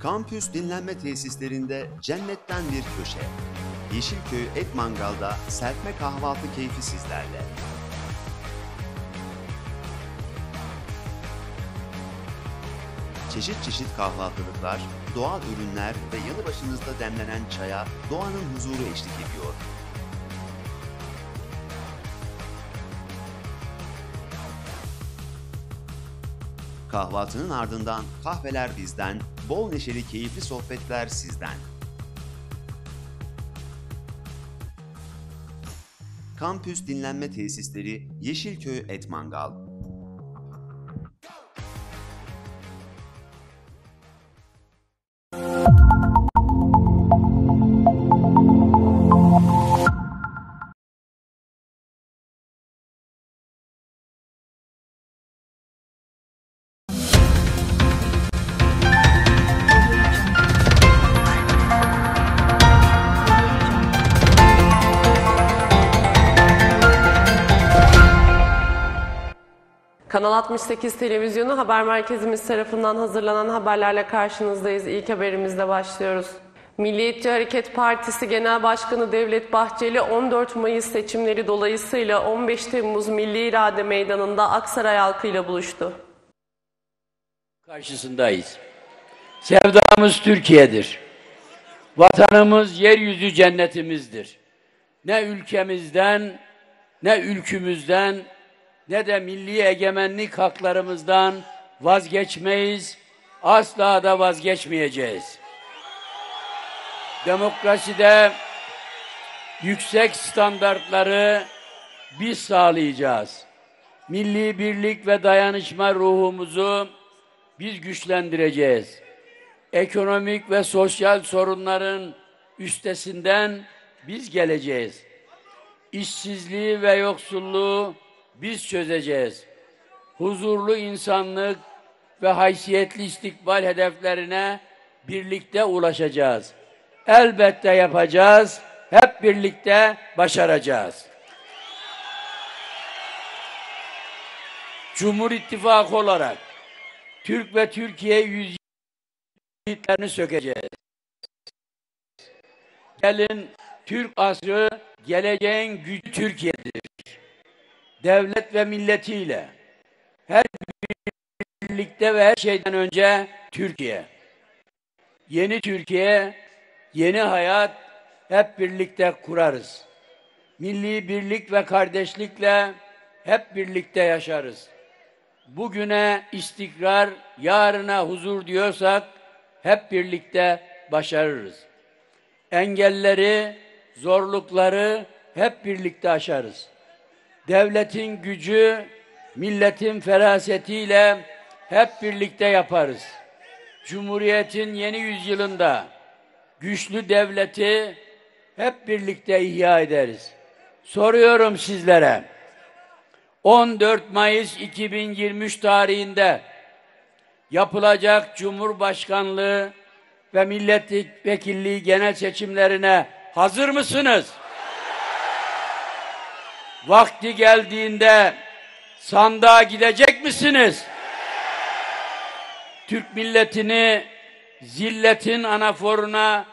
Kampüs dinlenme tesislerinde cennetten bir köşe. Yeşilköy Et Mangal'da serpme kahvaltı keyfi sizlerle. Çeşit çeşit kahvaltılıklar, doğal ürünler ve yanı başınızda demlenen çaya doğanın huzuru eşlik ediyor. Kahvaltının ardından kahveler bizden, bol neşeli keyifli sohbetler sizden. Kampüs Dinlenme Tesisleri Yeşilköy Et Mangal 68 Televizyonu haber merkezimiz tarafından hazırlanan haberlerle karşınızdayız. İlk haberimizle başlıyoruz. Milliyetçi Hareket Partisi Genel Başkanı Devlet Bahçeli 14 Mayıs seçimleri dolayısıyla 15 Temmuz Milli İrade Meydanı'nda Aksaray halkıyla buluştu. karşısındayız. Sevdamız Türkiye'dir. Vatanımız yeryüzü cennetimizdir. Ne ülkemizden, ne ülkümüzden, ne de milli egemenlik haklarımızdan vazgeçmeyiz, asla da vazgeçmeyeceğiz. Demokraside yüksek standartları biz sağlayacağız. Milli birlik ve dayanışma ruhumuzu biz güçlendireceğiz. Ekonomik ve sosyal sorunların üstesinden biz geleceğiz. İşsizliği ve yoksulluğu biz çözeceğiz. Huzurlu insanlık ve haysiyetli istikbal hedeflerine birlikte ulaşacağız. Elbette yapacağız. Hep birlikte başaracağız. Cumhur İttifakı olarak Türk ve Türkiye yüzyıllarını sökeceğiz. Gelin Türk asrı geleceğin gücü Türkiye'dir. Devlet ve milletiyle her birlikte ve her şeyden önce Türkiye. Yeni Türkiye, yeni hayat hep birlikte kurarız. Milli birlik ve kardeşlikle hep birlikte yaşarız bugüne istikrar, yarına huzur diyorsak hep birlikte başarırız. Engelleri, zorlukları hep birlikte aşarız. Devletin gücü, milletin ferasetiyle hep birlikte yaparız. Cumhuriyetin yeni yüzyılında güçlü devleti hep birlikte ihya ederiz. Soruyorum sizlere. 14 Mayıs 2023 tarihinde yapılacak Cumhurbaşkanlığı ve milletvekilliği genel seçimlerine hazır mısınız? Vakti geldiğinde sandığa gidecek misiniz? Türk milletini zilletin anaforuna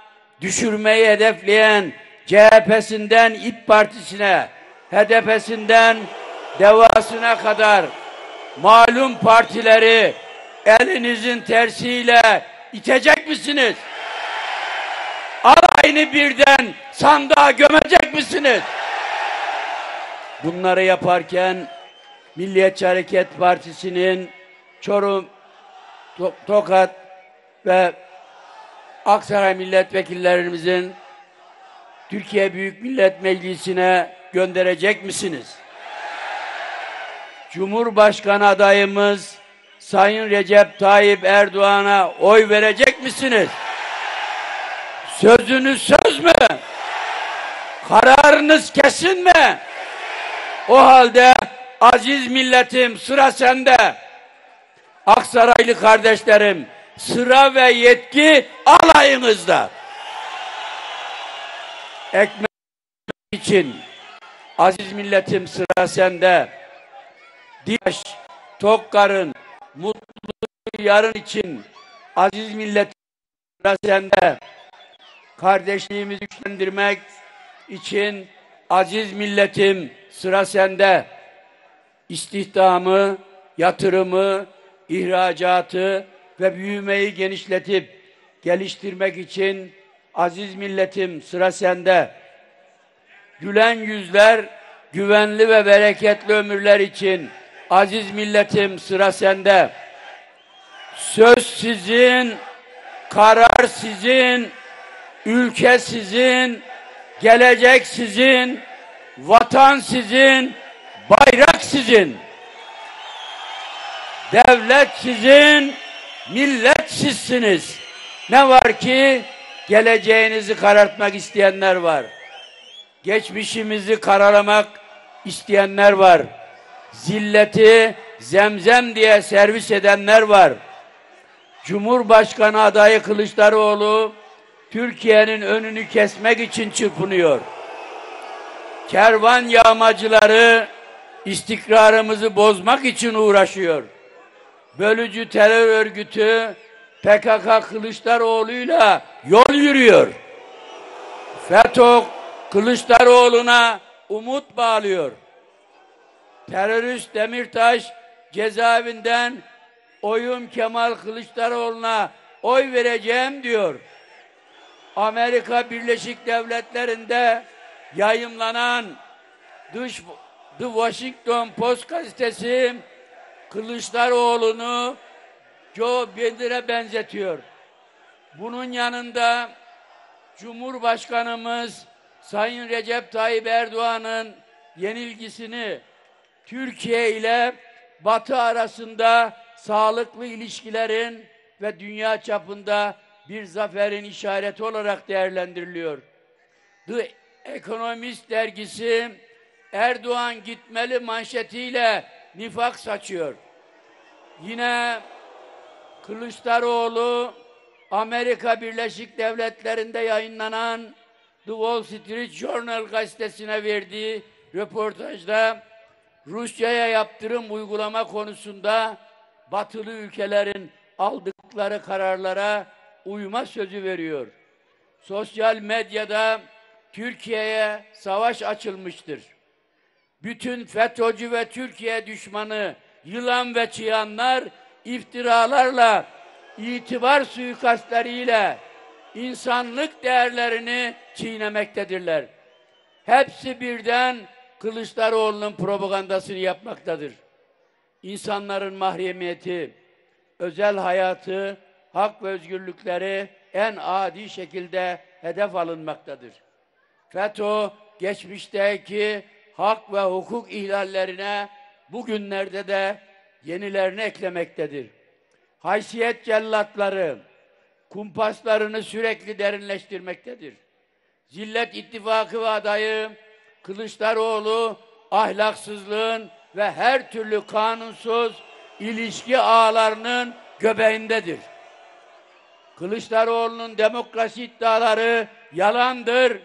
düşürmeyi hedefleyen CHP'sinden İP Partisi'ne, HDP'sinden devasına kadar malum partileri elinizin tersiyle itecek misiniz? Alayını birden sandığa gömecek misiniz? Bunları yaparken Milliyetçi Hareket Partisi'nin Çorum, To- Tokat ve Aksaray milletvekillerimizin Türkiye Büyük Millet Meclisi'ne gönderecek misiniz? Cumhurbaşkanı adayımız Sayın Recep Tayyip Erdoğan'a oy verecek misiniz? Sözünüz söz mü? Kararınız kesin mi? O halde aziz milletim sıra sende. Aksaraylı kardeşlerim sıra ve yetki alayınızda. Ekmek için aziz milletim sıra sende. Diyaş, tok karın, mutlu yarın için aziz millet sıra sende. Kardeşliğimizi güçlendirmek için aziz milletim sıra sende. İstihdamı, yatırımı, ihracatı ve büyümeyi genişletip geliştirmek için aziz milletim sıra sende. Gülen yüzler, güvenli ve bereketli ömürler için aziz milletim sıra sende. Söz sizin, karar sizin, ülke sizin, gelecek sizin, vatan sizin, bayrak sizin. Devlet sizin, millet sizsiniz. Ne var ki geleceğinizi karartmak isteyenler var. Geçmişimizi karalamak isteyenler var. Zilleti zemzem diye servis edenler var. Cumhurbaşkanı adayı Kılıçdaroğlu Türkiye'nin önünü kesmek için çırpınıyor. Kervan yağmacıları istikrarımızı bozmak için uğraşıyor. Bölücü terör örgütü PKK Kılıçdaroğlu'yla yol yürüyor. FETÖ Kılıçdaroğlu'na umut bağlıyor. Terörist Demirtaş cezaevinden oyum Kemal Kılıçdaroğlu'na oy vereceğim diyor. Amerika Birleşik Devletleri'nde yayımlanan The Washington Post gazetesi Kılıçdaroğlu'nu Joe Biden'e benzetiyor. Bunun yanında Cumhurbaşkanımız Sayın Recep Tayyip Erdoğan'ın yenilgisini Türkiye ile Batı arasında sağlıklı ilişkilerin ve dünya çapında bir zaferin işareti olarak değerlendiriliyor. The Economist dergisi Erdoğan gitmeli manşetiyle nifak saçıyor. Yine Kılıçdaroğlu Amerika Birleşik Devletleri'nde yayınlanan The Wall Street Journal gazetesine verdiği röportajda Rusya'ya yaptırım uygulama konusunda batılı ülkelerin aldıkları kararlara uyma sözü veriyor. Sosyal medyada Türkiye'ye savaş açılmıştır. Bütün FETÖ'cü ve Türkiye düşmanı yılan ve çıyanlar iftiralarla, itibar suikastleriyle insanlık değerlerini çiğnemektedirler. Hepsi birden Kılıçdaroğlu'nun propagandasını yapmaktadır. İnsanların mahremiyeti, özel hayatı, hak ve özgürlükleri en adi şekilde hedef alınmaktadır. FETÖ geçmişteki hak ve hukuk ihlallerine bugünlerde de yenilerini eklemektedir. Haysiyet cellatları kumpaslarını sürekli derinleştirmektedir. Zillet ittifakı ve adayı Kılıçdaroğlu ahlaksızlığın ve her türlü kanunsuz ilişki ağlarının göbeğindedir. Kılıçdaroğlu'nun demokrasi iddiaları yalandır.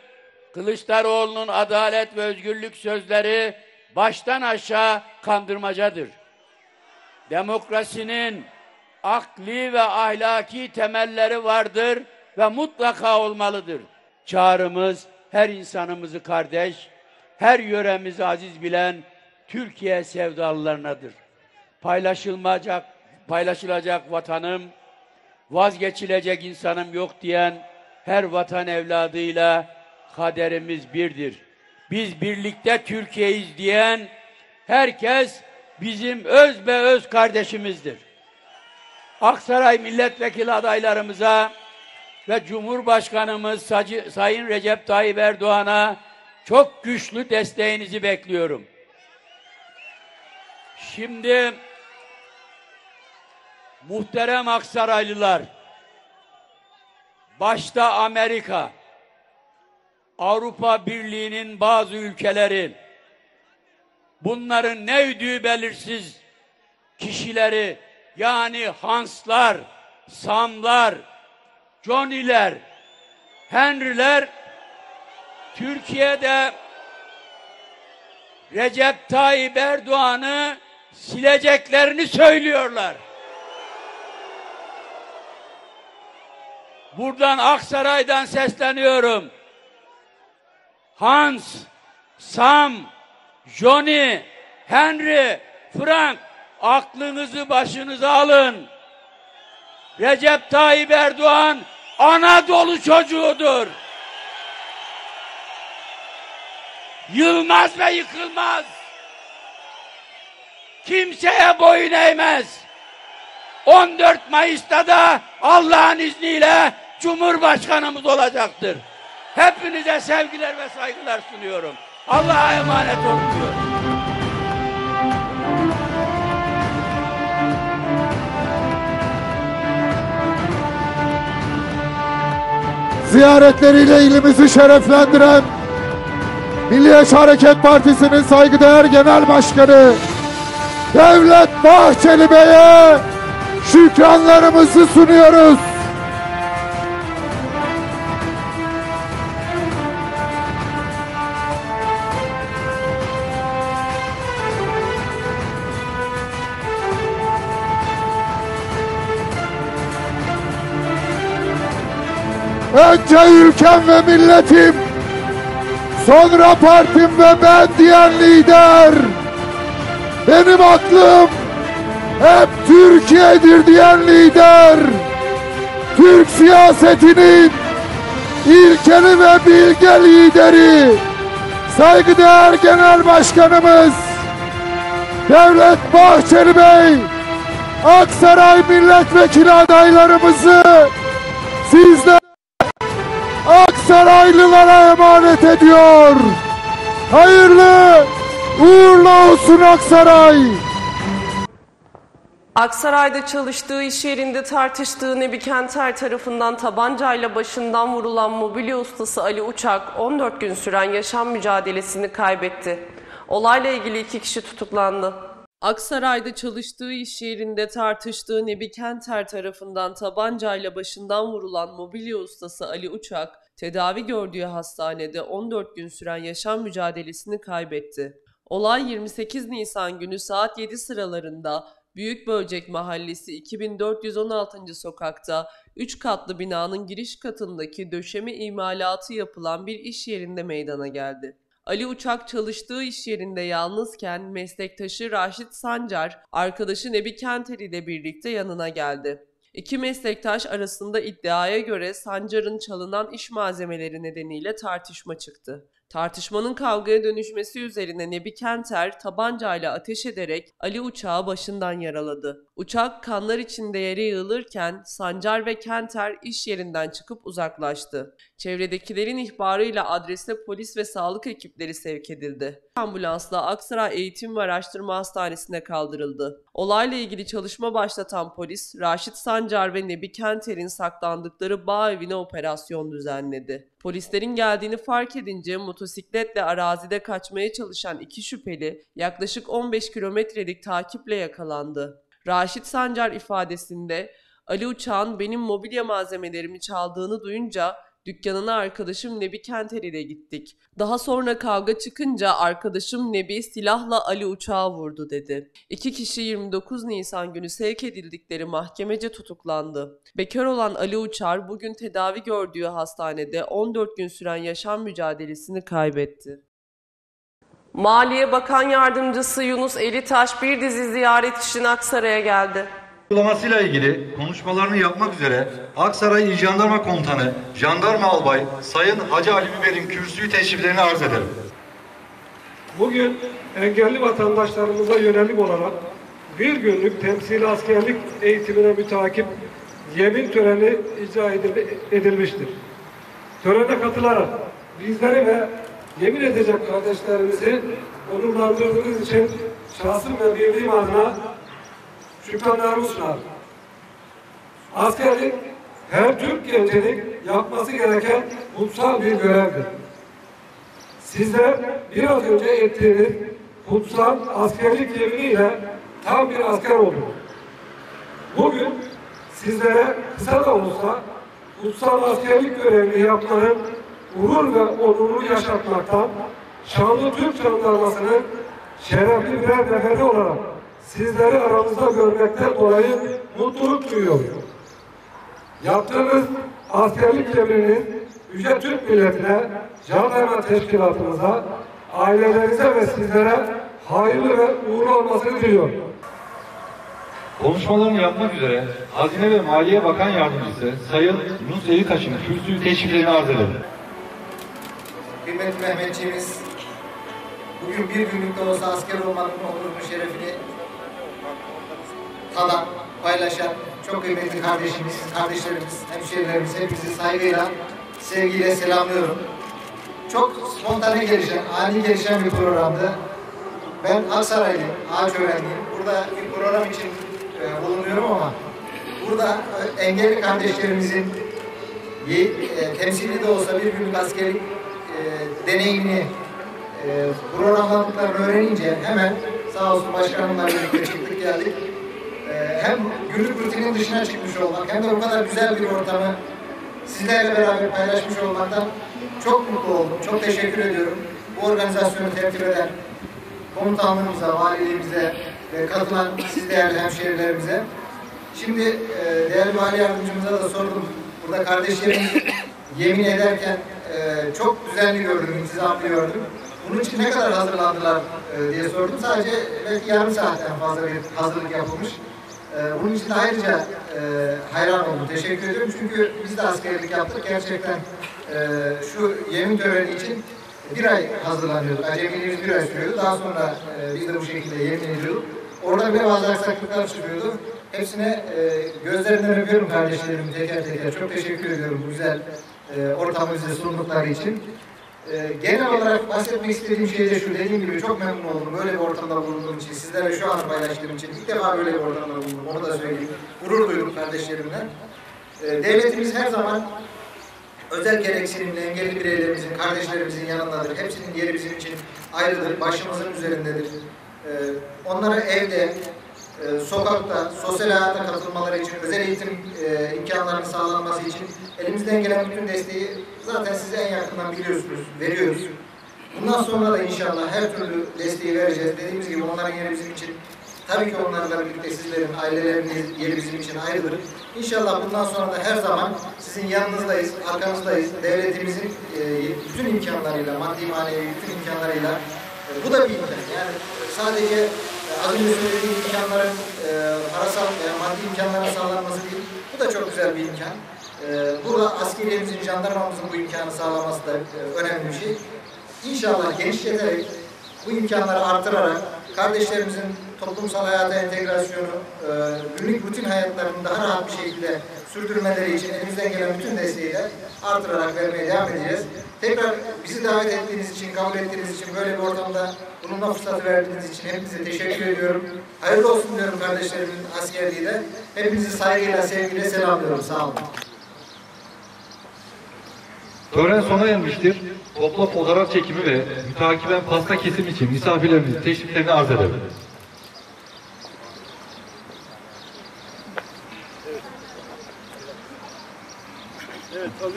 Kılıçdaroğlu'nun adalet ve özgürlük sözleri baştan aşağı kandırmacadır. Demokrasinin akli ve ahlaki temelleri vardır ve mutlaka olmalıdır. Çağrımız her insanımızı kardeş, her yöremizi aziz bilen Türkiye sevdalılarınadır. Paylaşılmayacak, paylaşılacak vatanım, vazgeçilecek insanım yok diyen her vatan evladıyla kaderimiz birdir. Biz birlikte Türkiye'yiz diyen herkes bizim öz be öz kardeşimizdir. Aksaray milletvekili adaylarımıza ve Cumhurbaşkanımız Sacı, Sayın Recep Tayyip Erdoğan'a çok güçlü desteğinizi bekliyorum. Şimdi muhterem Aksaraylılar, başta Amerika, Avrupa Birliği'nin bazı ülkeleri, bunların ne ödüğü belirsiz kişileri, yani Hanslar, Samlar, Johnny'ler, Henry'ler Türkiye'de Recep Tayyip Erdoğan'ı sileceklerini söylüyorlar. Buradan Aksaray'dan sesleniyorum. Hans, Sam, Johnny, Henry, Frank aklınızı başınıza alın. Recep Tayyip Erdoğan Anadolu çocuğudur. Yılmaz ve yıkılmaz. Kimseye boyun eğmez. 14 Mayıs'ta da Allah'ın izniyle Cumhurbaşkanımız olacaktır. Hepinize sevgiler ve saygılar sunuyorum. Allah'a emanet olun diyorum. ziyaretleriyle ilimizi şereflendiren Milliyetçi Hareket Partisi'nin saygıdeğer Genel Başkanı Devlet Bahçeli Bey'e şükranlarımızı sunuyoruz. Önce ülkem ve milletim, sonra partim ve ben diyen lider. Benim aklım hep Türkiye'dir diyen lider. Türk siyasetinin ilkeli ve bilge lideri, saygıdeğer Genel Başkanımız Devlet Bahçeli Bey, Aksaray Milletvekili adaylarımızı sizler Aksaraylılara emanet ediyor. Hayırlı uğurlu olsun Aksaray. Aksaray'da çalıştığı iş yerinde tartıştığı Nebi Kenter tarafından tabancayla başından vurulan mobilya ustası Ali Uçak 14 gün süren yaşam mücadelesini kaybetti. Olayla ilgili iki kişi tutuklandı. Aksaray'da çalıştığı iş yerinde tartıştığı Nebi Kenter tarafından tabancayla başından vurulan mobilya ustası Ali Uçak, tedavi gördüğü hastanede 14 gün süren yaşam mücadelesini kaybetti. Olay 28 Nisan günü saat 7 sıralarında Büyükbölcek Mahallesi 2416. sokakta 3 katlı binanın giriş katındaki döşeme imalatı yapılan bir iş yerinde meydana geldi. Ali Uçak çalıştığı iş yerinde yalnızken meslektaşı Raşit Sancar, arkadaşı Nebi Kenter ile birlikte yanına geldi. İki meslektaş arasında iddiaya göre Sancar'ın çalınan iş malzemeleri nedeniyle tartışma çıktı. Tartışmanın kavgaya dönüşmesi üzerine Nebi Kenter tabancayla ateş ederek Ali Uçak'ı başından yaraladı. Uçak kanlar içinde yere yığılırken Sancar ve Kenter iş yerinden çıkıp uzaklaştı. Çevredekilerin ihbarıyla adrese polis ve sağlık ekipleri sevk edildi. Ambulansla Aksaray Eğitim ve Araştırma Hastanesi'ne kaldırıldı. Olayla ilgili çalışma başlatan polis, Raşit Sancar ve Nebi Kenter'in saklandıkları bağ evine operasyon düzenledi. Polislerin geldiğini fark edince motosikletle arazide kaçmaya çalışan iki şüpheli yaklaşık 15 kilometrelik takiple yakalandı. Raşit Sancar ifadesinde Ali Uçağ'ın benim mobilya malzemelerimi çaldığını duyunca dükkanına arkadaşım Nebi Kenter ile gittik. Daha sonra kavga çıkınca arkadaşım Nebi silahla Ali Uçağı vurdu dedi. İki kişi 29 Nisan günü sevk edildikleri mahkemece tutuklandı. Bekar olan Ali Uçar bugün tedavi gördüğü hastanede 14 gün süren yaşam mücadelesini kaybetti. Maliye Bakan Yardımcısı Yunus Elitaş bir dizi ziyaret için Aksaray'a geldi. Uygulamasıyla ilgili konuşmalarını yapmak üzere Aksaray İl Jandarma Komutanı Jandarma Albay Sayın Hacı Ali Biber'in kürsüyü teşriflerini arz ederim. Bugün engelli vatandaşlarımıza yönelik olarak bir günlük temsili askerlik eğitimine mütakip yemin töreni icra edil- edilmiştir. Törene katılarak bizleri ve yemin edecek kardeşlerimizi onurlandırdığınız için şahsım ve birliğim adına şükranlarımı sunarım. Askerlik her Türk gencinin yapması gereken kutsal bir görevdir. Sizler biraz önce ettiğiniz kutsal askerlik yeminiyle tam bir asker oldunuz. Bugün sizlere kısa da olsa kutsal askerlik görevini yapmanın gurur ve onurunu yaşatmaktan şanlı Türk jandarmasının şerefli birer neferi olarak sizleri aramızda görmekten dolayı mutluluk duyuyorum. Yaptığınız askerlik tebliğinin Yüce Türk milletine, jandarma teşkilatımıza, ailelerinize ve sizlere hayırlı ve uğurlu olmasını diliyorum. Konuşmalarını yapmak üzere Hazine ve Maliye Bakan Yardımcısı Sayın Yunus Elikaç'ın kürsüyü teşriflerini arz ederim. Kıymetli Mehmetçiğimiz, bugün bir günlük de olsa asker olmanın onurunu, şerefini tadan, paylaşan çok kıymetli kardeşimiz, kardeşlerimiz, hemşehrilerimiz hepinizi saygıyla, sevgiyle selamlıyorum. Çok spontane gelişen, ani gelişen bir programdı. Ben Aksaraylıyım, ağaç öğrenciyim. Burada bir program için e, bulunuyorum ama burada e, engelli kardeşlerimizin e, temsili de olsa bir günlük askerlik e, deneyimini e, programladıklarını öğrenince hemen sağ olsun başkanımla birlikte çıktık geldik. E, hem günlük rutinin dışına çıkmış olmak hem de bu kadar güzel bir ortamı sizlerle beraber paylaşmış olmaktan çok mutlu oldum. Çok teşekkür ediyorum. Bu organizasyonu tertip eden komutanlığımıza, valiliğimize ve katılan siz değerli hemşehrilerimize. Şimdi e, değerli vali yardımcımıza da sordum. Burada kardeşlerimiz yemin ederken e, çok düzenli gördüm, intizamlı gördüm. Bunun için ne kadar hazırlandılar e, diye sordum. Sadece belki yarım saatten fazla bir hazırlık yapılmış. E, bunun için ayrıca e, hayran oldum. Teşekkür ediyorum. Çünkü biz de askerlik yaptık. Gerçekten e, şu yemin töreni için bir ay hazırlanıyorduk. Acemiliğimiz bir ay sürüyordu. Daha sonra e, biz de bu şekilde yemin ediyorduk. Orada bir bazı aksaklıklar çıkıyordu. Hepsine e, gözlerinden öpüyorum kardeşlerimi teker teker. Çok teşekkür ediyorum bu güzel e, ortamı bize sundukları için. E, genel olarak bahsetmek istediğim şey de şu. Dediğim gibi çok memnun oldum. Böyle bir ortamda bulunduğum için, sizlerle şu an paylaştığım için. ilk defa böyle bir ortamda bulundum. Onu da söyleyeyim. Gurur duydum kardeşlerimle. E, devletimiz her zaman özel gereksinimli engelli bireylerimizin, kardeşlerimizin yanındadır. Hepsinin yeri bizim için ayrıdır, başımızın üzerindedir. Ee, onlara evde, e, sokakta, sosyal hayata katılmaları için, özel eğitim e, imkanlarının sağlanması için elimizden gelen bütün desteği zaten size en yakından biliyorsunuz, veriyoruz. Bundan sonra da inşallah her türlü desteği vereceğiz. Dediğimiz gibi onların yeri bizim için Tabii ki onlarla birlikte sizlerin, ailelerinin yeri bizim için ayrıdır. İnşallah bundan sonra da her zaman sizin yanınızdayız, arkanızdayız. Devletimizin e, bütün imkanlarıyla, maddi manevi bütün imkanlarıyla e, bu da bir imkan. Yani sadece az önce söylediğim imkanların e, parasal, yani maddi imkanlara sağlanması değil, bu da çok güzel bir imkan. E, burada askeriyemizin, jandarmamızın bu imkanı sağlaması da e, önemli bir şey. İnşallah genişleterek, bu imkanları artırarak kardeşlerimizin toplumsal hayata entegrasyonu, e, günlük rutin hayatlarını daha rahat bir şekilde sürdürmeleri için elimizden gelen bütün desteği de artırarak vermeye devam edeceğiz. Tekrar bizi davet ettiğiniz için, kabul ettiğiniz için, böyle bir ortamda bulunma fırsatı verdiğiniz için hepinize teşekkür ediyorum. Hayırlı olsun diyorum kardeşlerimin askerliği de. Hepinizi saygıyla, sevgiyle selamlıyorum. Sağ olun. Tören sona ermiştir. Topla fotoğraf çekimi ve mütakiben pasta kesim için misafirlerimizin teşriflerini arz ederim.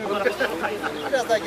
Biraz daha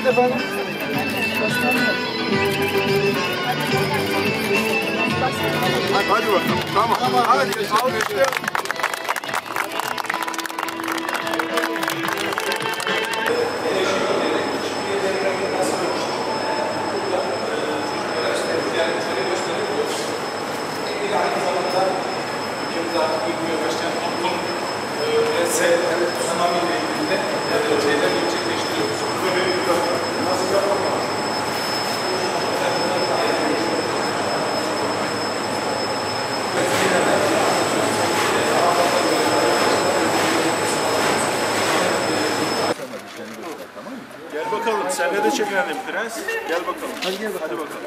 Buradayız efendim. Hadi bakalım. Tamam. Hadi. Alkışlayalım. Gel bakalım sen Arkada çekinelim prens. Gel bakalım. Hadi gel bakalım. Hadi bakalım.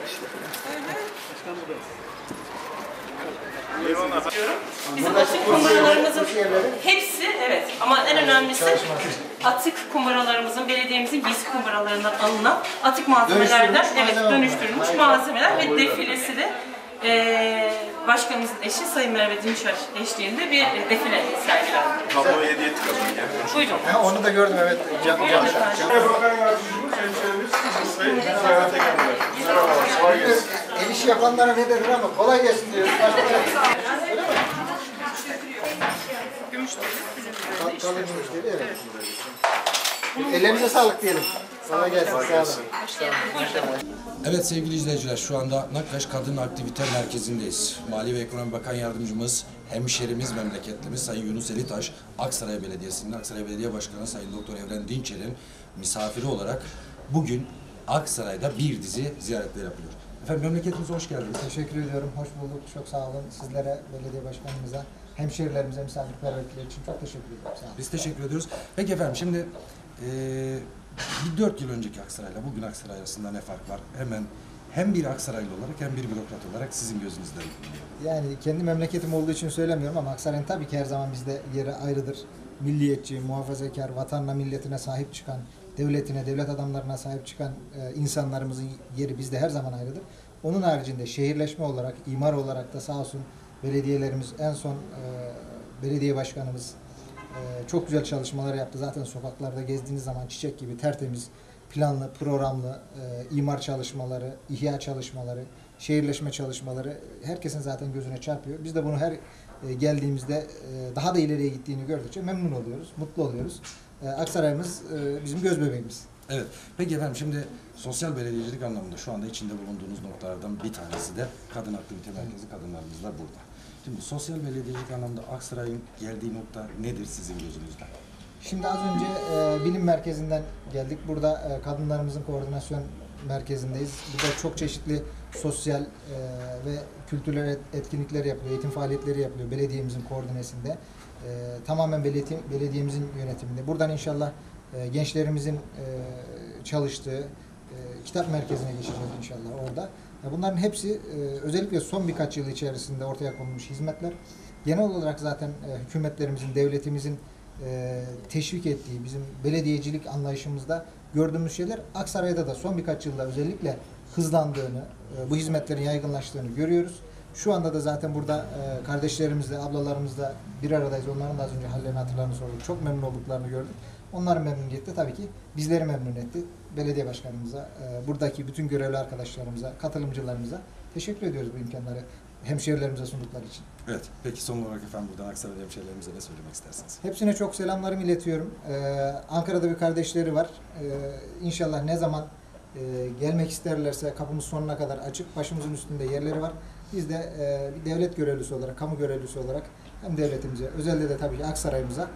Eyvallah. Bizim atık kumbaralarımızın hepsi evet ama en önemlisi atık kumbaralarımızın belediyemizin giysi kumbaralarından alınan atık malzemelerden evet dönüştürülmüş malzemeler ve defilesi de eee başkanımızın eşi Sayın Merve Dinçer eşliğinde bir defile sergilendi. Tablo hediye önce. Buyurun. Ha, onu da gördüm evet. Can, can, efendim. Bakan yardımcımız, hemşehrimiz Sayın ziyarete geldiler. Merhabalar, kolay gelsin. El işi yapanlara ne denir ama kolay gelsin diyoruz. Öyle mi? Kal- Kalın müşteri evet. Ellerinize sağlık diyelim. Kolay gelsin. Sağ olun. Evet sevgili izleyiciler şu anda Nakkaş Kadın Aktivite Merkezi'ndeyiz. Mali ve Ekonomi Bakan Yardımcımız, hemşerimiz, memleketlimiz Sayın Yunus Elitaş, Aksaray Belediyesi'nin Aksaray Belediye Başkanı Sayın Doktor Evren Dinçer'in misafiri olarak bugün Aksaray'da bir dizi ziyaretler yapıyor. Efendim memleketimize hoş geldiniz. Teşekkür ediyorum. Hoş bulduk. Çok sağ olun. Sizlere, belediye başkanımıza, hemşehrilerimize, misafirperverlikleri için çok teşekkür ediyorum. Sağ olun. Biz teşekkür ediyoruz. Peki efendim şimdi eee bir dört yıl önceki Aksaray'la bugün Aksaray arasında ne fark var? Hemen hem bir Aksaraylı olarak hem bir bürokrat olarak sizin gözünüzden Yani kendi memleketim olduğu için söylemiyorum ama Aksaray'ın tabii ki her zaman bizde yeri ayrıdır. Milliyetçi, muhafazakar, vatanına, milletine sahip çıkan, devletine, devlet adamlarına sahip çıkan e, insanlarımızın yeri bizde her zaman ayrıdır. Onun haricinde şehirleşme olarak, imar olarak da sağ olsun belediyelerimiz en son e, belediye başkanımız e, çok güzel çalışmalar yaptı. Zaten sokaklarda gezdiğiniz zaman çiçek gibi tertemiz, planlı, programlı e, imar çalışmaları, ihya çalışmaları, şehirleşme çalışmaları herkesin zaten gözüne çarpıyor. Biz de bunu her e, geldiğimizde e, daha da ileriye gittiğini gördükçe memnun oluyoruz, mutlu oluyoruz. E, Aksaray'ımız e, bizim göz bebeğimiz. Evet. Peki efendim şimdi sosyal belediyecilik anlamında şu anda içinde bulunduğunuz noktalardan bir tanesi de kadın aktivite merkezi kadınlarımız da burada. Şimdi sosyal belediyecilik anlamda Aksaray'ın geldiği nokta nedir sizin gözünüzde? Şimdi az önce e, bilim merkezinden geldik. Burada e, kadınlarımızın koordinasyon merkezindeyiz. Burada çok çeşitli sosyal e, ve kültürel et- etkinlikler yapılıyor, eğitim faaliyetleri yapılıyor belediyemizin koordinesinde. E, tamamen belediye, belediyemizin yönetiminde. Buradan inşallah e, gençlerimizin e, çalıştığı e, kitap merkezine geçeceğiz inşallah orada. Bunların hepsi e, özellikle son birkaç yıl içerisinde ortaya konulmuş hizmetler. Genel olarak zaten e, hükümetlerimizin, devletimizin e, teşvik ettiği, bizim belediyecilik anlayışımızda gördüğümüz şeyler Aksaray'da da son birkaç yılda özellikle hızlandığını, bu hizmetlerin yaygınlaştığını görüyoruz. Şu anda da zaten burada kardeşlerimizle, ablalarımızla bir aradayız. Onların da az önce hallerini hatırlarını sorduk. Çok memnun olduklarını gördük. Onların memnuniyeti tabii ki bizleri memnun etti. Belediye başkanımıza, e, buradaki bütün görevli arkadaşlarımıza, katılımcılarımıza teşekkür ediyoruz bu imkanları hemşehrilerimize sundukları için. Evet. Peki son olarak efendim buradan Aksaray hemşehrilerimize ne söylemek istersiniz? Hepsine çok selamlarımı iletiyorum. Ee, Ankara'da bir kardeşleri var. Ee, inşallah ne zaman e, gelmek isterlerse kapımız sonuna kadar açık. Başımızın üstünde yerleri var. Biz de e, bir devlet görevlisi olarak, kamu görevlisi olarak hem devletimize, özellikle de tabii ki Aksaray'ımıza e,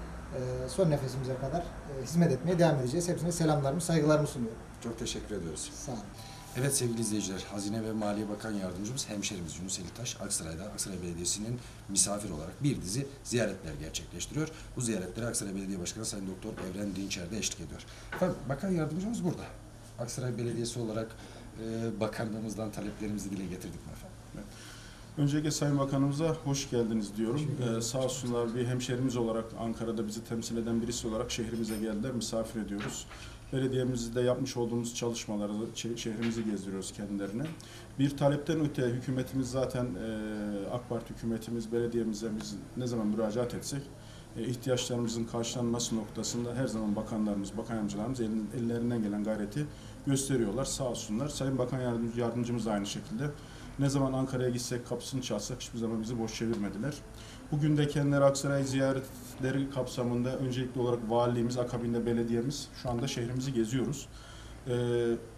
son nefesimize kadar e, hizmet etmeye devam edeceğiz. Hepsine selamlarımı, saygılarımı sunuyorum. Çok teşekkür ediyoruz. Sağ olun. Evet sevgili izleyiciler, Hazine ve Maliye Bakan Yardımcımız hemşerimiz Yunus Elitaş Aksaray'da Aksaray Belediyesi'nin misafir olarak bir dizi ziyaretler gerçekleştiriyor. Bu ziyaretlere Aksaray Belediye Başkanı Sayın Doktor Evren Dinçer de eşlik ediyor. Efendim, Bakan Yardımcımız burada. Aksaray Belediyesi olarak e, bakanlığımızdan taleplerimizi dile getirdik mi efendim? Öncelikle Sayın Bakanımıza hoş geldiniz diyorum. Ee, sağ olsunlar bir hemşerimiz olarak Ankara'da bizi temsil eden birisi olarak şehrimize geldiler, misafir ediyoruz. Belediyemizde yapmış olduğumuz çalışmaları, şe- şehrimizi gezdiriyoruz kendilerine. Bir talepten öte hükümetimiz zaten e, AK Parti hükümetimiz belediyemize biz ne zaman müracaat etsek e, ihtiyaçlarımızın karşılanması noktasında her zaman bakanlarımız, bakan yardımcılarımız ellerinden gelen gayreti gösteriyorlar. Sağ olsunlar. Sayın Bakan Yardımcı, Yardımcımız da aynı şekilde. Ne zaman Ankara'ya gitsek, kapısını çalsak hiçbir zaman bizi boş çevirmediler. Bugün de kendileri Aksaray ziyaretleri kapsamında öncelikli olarak valiliğimiz, akabinde belediyemiz şu anda şehrimizi geziyoruz. Ee,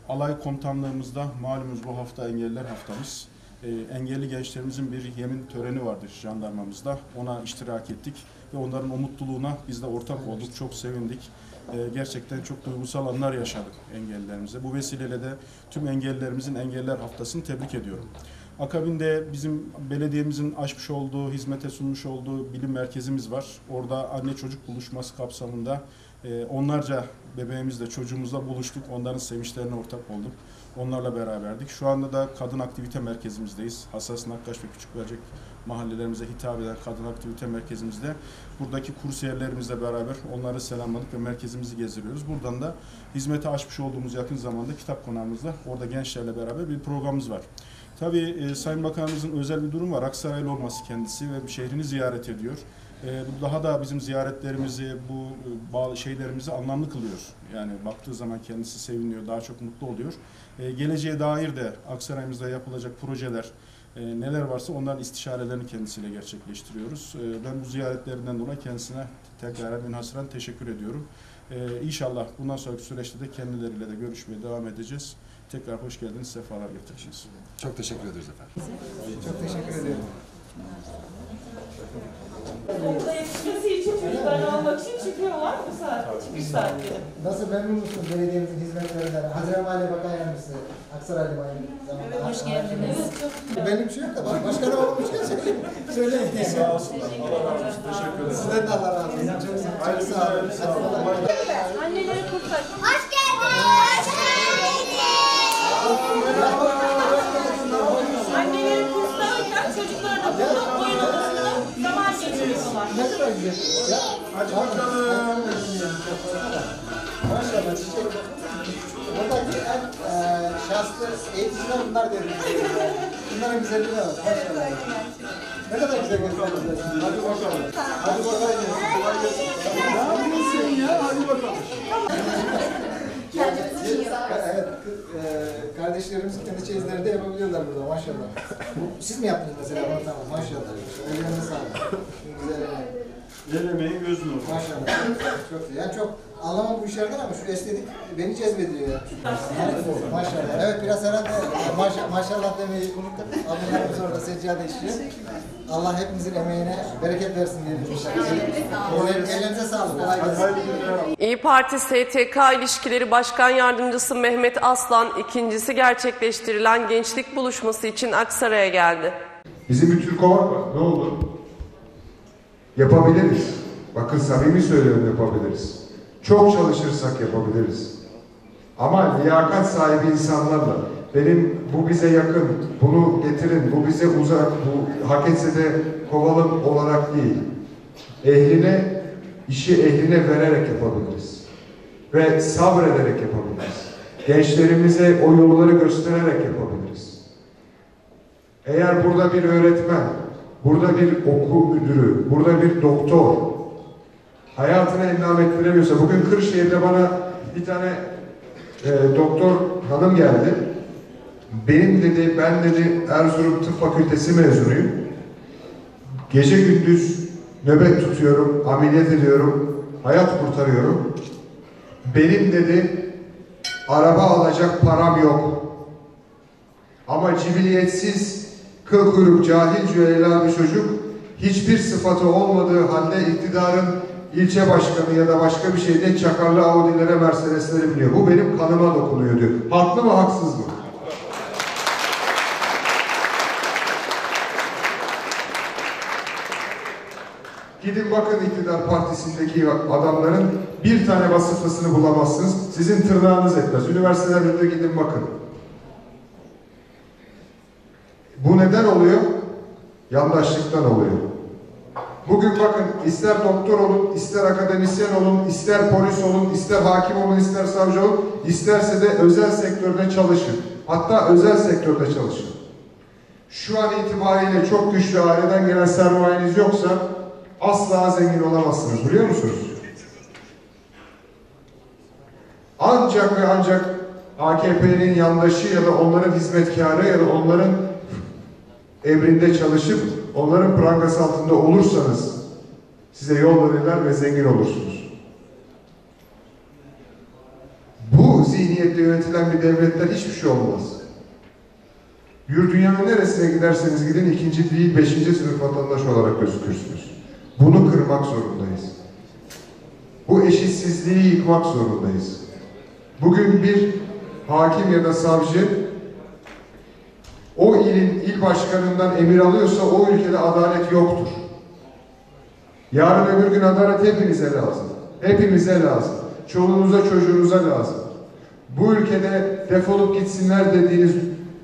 alay komutanlığımızda malumunuz bu hafta engelliler haftamız. Ee, engelli gençlerimizin bir yemin töreni vardı jandarmamızda. Ona iştirak ettik ve onların o mutluluğuna biz de ortak olduk. Çok sevindik. Ee, gerçekten çok duygusal anlar yaşadık engellilerimize. Bu vesileyle de tüm engellilerimizin Engelliler Haftası'nı tebrik ediyorum. Akabinde bizim belediyemizin açmış olduğu, hizmete sunmuş olduğu bilim merkezimiz var. Orada anne çocuk buluşması kapsamında e, onlarca bebeğimizle, çocuğumuzla buluştuk. Onların sevinçlerine ortak olduk. Onlarla beraberdik. Şu anda da kadın aktivite merkezimizdeyiz. Hassas Nakkaş ve Küçükbacak mahallelerimize hitap eden kadın aktivite merkezimizde. Buradaki kursiyerlerimizle beraber onları selamladık ve merkezimizi gezdiriyoruz. Buradan da hizmete açmış olduğumuz yakın zamanda kitap konağımızda orada gençlerle beraber bir programımız var. Tabii e, Sayın Bakanımızın özel bir durum var. Aksaraylı olması kendisi ve şehrini ziyaret ediyor. E, bu daha da bizim ziyaretlerimizi, bu e, bağlı şeylerimizi anlamlı kılıyor. Yani baktığı zaman kendisi seviniyor, daha çok mutlu oluyor. E, geleceğe dair de Aksaray'ımızda yapılacak projeler, e, neler varsa onların istişarelerini kendisiyle gerçekleştiriyoruz. E, ben bu ziyaretlerinden dolayı kendisine tekrar münhasıran teşekkür ediyorum. E, inşallah bundan sonraki süreçte de kendileriyle de görüşmeye devam edeceğiz. Tekrar hoş geldiniz, sefalar getirdiniz. Çok teşekkür ederiz efendim. Çok teşekkür ederim. Okula yetişmesi için çocuklarını almak için çıkıyorlar bu saat, çıkış saatleri. Nasıl memnun musunuz belediyemizin hizmetlerinden? Hazine Maliye Bakan Yardımcısı, Aksaraylı aynı zamanda. Evet, hoş geldiniz. Benim bir şey yok da bak başkanım olmuşken söyleyeyim. Söyleyin. Sağ olsun. Allah razı olsun. Teşekkür ederim. Sizden de Allah razı olsun. Çok, çok sağ olun. Sağ olun. Anneleri kurtar. Hoş Anneleri oyun odasında zaman geçiriyorlar. Ne kadar güzel. Ya, hadi bakalım. Maşallah. çiçek. Buradaki en e, şanslı eğiticiler bunlar düşünüyorum. Bunların güzelliğine bak. Maşallah. Ne kadar güzel gösteriyorlar. Hadi bakalım. Hadi. Kolay gelsin. Ne yapıyorsun ya? Hadi bakalım. E, kardeşlerimiz kendi çeyizleri de yapabiliyorlar burada maşallah. Bu, siz mi yaptınız mesela bunu tamam maşallah. Ellerine sağlık. Güzel emeği göz nuru. Maşallah. Çok iyi. Yani çok anlamam bu işlerden ama şu estetik beni cezbediyor ya. Maşallah. Evet biraz herhalde maş, maşallah demeyi unuttuk. Alınlarımız orada seccade işliyor. Allah hepimizin emeğine bereket versin diye düşünüyorum. Ellerinize sağlık. Kolay gelsin. İyi Parti STK İlişkileri Başkan Yardımcısı Mehmet Aslan ikincisi gerçekleştirilen gençlik buluşması için Aksaray'a geldi. Bizim bir Türkovak var. Ne oldu? Yapabiliriz. Bakın samimi söylüyorum yapabiliriz. Çok çalışırsak yapabiliriz. Ama liyakat sahibi insanlarla benim bu bize yakın, bunu getirin, bu bize uzak, bu hak etse de kovalım olarak değil. Ehline, işi ehline vererek yapabiliriz. Ve sabrederek yapabiliriz. Gençlerimize o yolları göstererek yapabiliriz. Eğer burada bir öğretmen, burada bir okul müdürü, burada bir doktor hayatına endam ettiremiyorsa, bugün Kırşehir'de bana bir tane e, doktor hanım geldi. Benim dedi, ben dedi Erzurum Tıp Fakültesi mezunuyum. Gece gündüz nöbet tutuyorum, ameliyat ediyorum, hayat kurtarıyorum. Benim dedi araba alacak param yok. Ama cibiliyetsiz, kıl kuyruk, cahil cüela bir çocuk hiçbir sıfatı olmadığı halde iktidarın ilçe başkanı ya da başka bir şeyde çakarlı Audi'lere, Mercedes'lere biniyor. Bu benim kanıma dokunuyor diyor. Haklı mı, haksız mı? Gidin bakın iktidar partisindeki adamların bir tane vasıflısını bulamazsınız. Sizin tırnağınız etmez. Üniversitelerde gidin bakın. Bu neden oluyor? Yandaşlıktan oluyor. Bugün bakın ister doktor olun, ister akademisyen olun, ister polis olun, ister hakim olun, ister savcı olun, isterse de özel sektörde çalışın. Hatta özel sektörde çalışın. Şu an itibariyle çok güçlü aileden gelen sermayeniz yoksa asla zengin olamazsınız biliyor musunuz? Ancak ve ancak AKP'nin yandaşı ya da onların hizmetkarı ya da onların emrinde çalışıp onların prangası altında olursanız size yol verirler ve zengin olursunuz. Bu zihniyetle yönetilen bir devletten hiçbir şey olmaz. Yurt dünyanın neresine giderseniz gidin ikinci değil beşinci sınıf vatandaş olarak gözükürsünüz. Bunu kırmak zorundayız. Bu eşitsizliği yıkmak zorundayız. Bugün bir hakim ya da savcı o ilin il başkanından emir alıyorsa o ülkede adalet yoktur. Yarın öbür gün adalet hepinize lazım. Hepimize lazım. Çoluğunuza çocuğunuza lazım. Bu ülkede defolup gitsinler dediğiniz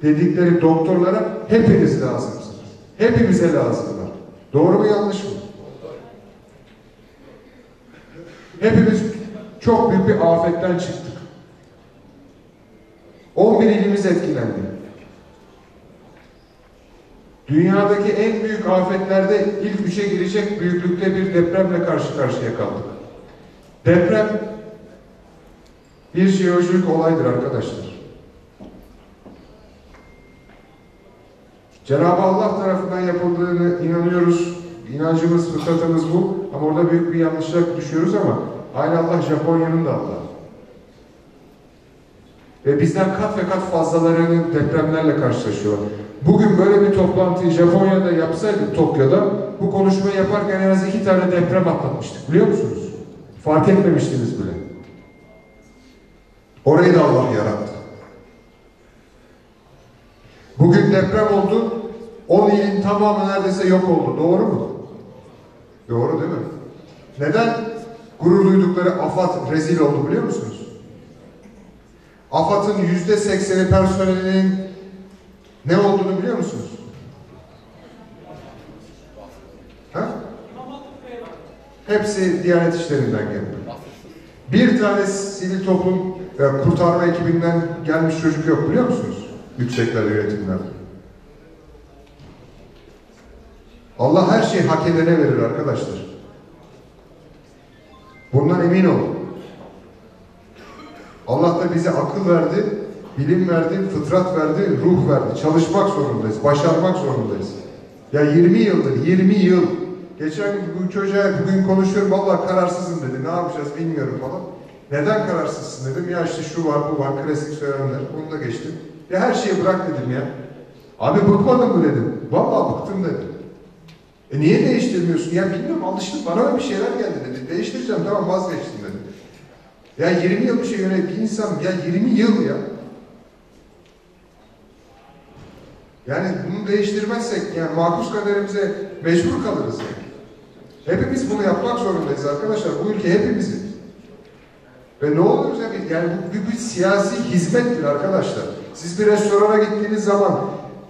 dedikleri doktorlara hepiniz lazımsınız. Hepimize lazımlar. Doğru mu yanlış mı? Hepimiz çok büyük bir afetten çıktık. 11 ilimiz etkilendi. Dünyadaki en büyük afetlerde ilk üçe girecek büyüklükte bir depremle karşı karşıya kaldık. Deprem bir jeolojik olaydır arkadaşlar. Cenab-ı Allah tarafından yapıldığını inanıyoruz. İnancımız, fıtratımız bu. Ama orada büyük bir yanlışlık düşüyoruz ama aynı Allah Japonya'nın da Allah. Ve bizden kat ve kat fazlalarını depremlerle karşılaşıyor. Bugün böyle bir toplantıyı Japonya'da yapsaydık Tokyo'da bu konuşmayı yaparken en az iki tane deprem atlatmıştık biliyor musunuz? Fark etmemiştiniz bile. Orayı da Allah yarattı. Bugün deprem oldu. 10 ilin tamamı neredeyse yok oldu. Doğru mu? Doğru değil mi? Neden gurur duydukları AFAD rezil oldu biliyor musunuz? AFAD'ın yüzde sekseni personelinin ne olduğunu biliyor musunuz? Ha? Hepsi Diyanet İşleri'nden geldi. Bir tane sivil toplum e, kurtarma ekibinden gelmiş çocuk yok biliyor musunuz? Yükseklerde yönetimlerde. Allah her şeyi hak edene verir arkadaşlar. Bundan emin olun. Allah da bize akıl verdi, bilim verdi, fıtrat verdi, ruh verdi. Çalışmak zorundayız, başarmak zorundayız. Ya 20 yıldır, 20 yıl. Geçen gün bu çocuğa bugün konuşuyorum, vallahi kararsızım dedi. Ne yapacağız bilmiyorum falan. Neden kararsızsın dedim. Ya işte şu var, bu var, klasik söylemler. Onu da geçtim. Ya her şeyi bırak dedim ya. Abi bıkmadın mı dedim. Vallahi bıktım dedim. E niye değiştirmiyorsun? Ya bilmiyorum alıştım bana da bir şeyler geldi dedi. Değiştireceğim tamam vazgeçtim dedim. Ya 20 yıl bir şey yönet bir insan ya 20 yıl ya. Yani bunu değiştirmezsek yani makus kaderimize mecbur kalırız yani. Hepimiz bunu yapmak zorundayız arkadaşlar. Bu ülke hepimizin. Ve ne oluyor yani, yani bu bir, bir siyasi hizmettir arkadaşlar. Siz bir restorana gittiğiniz zaman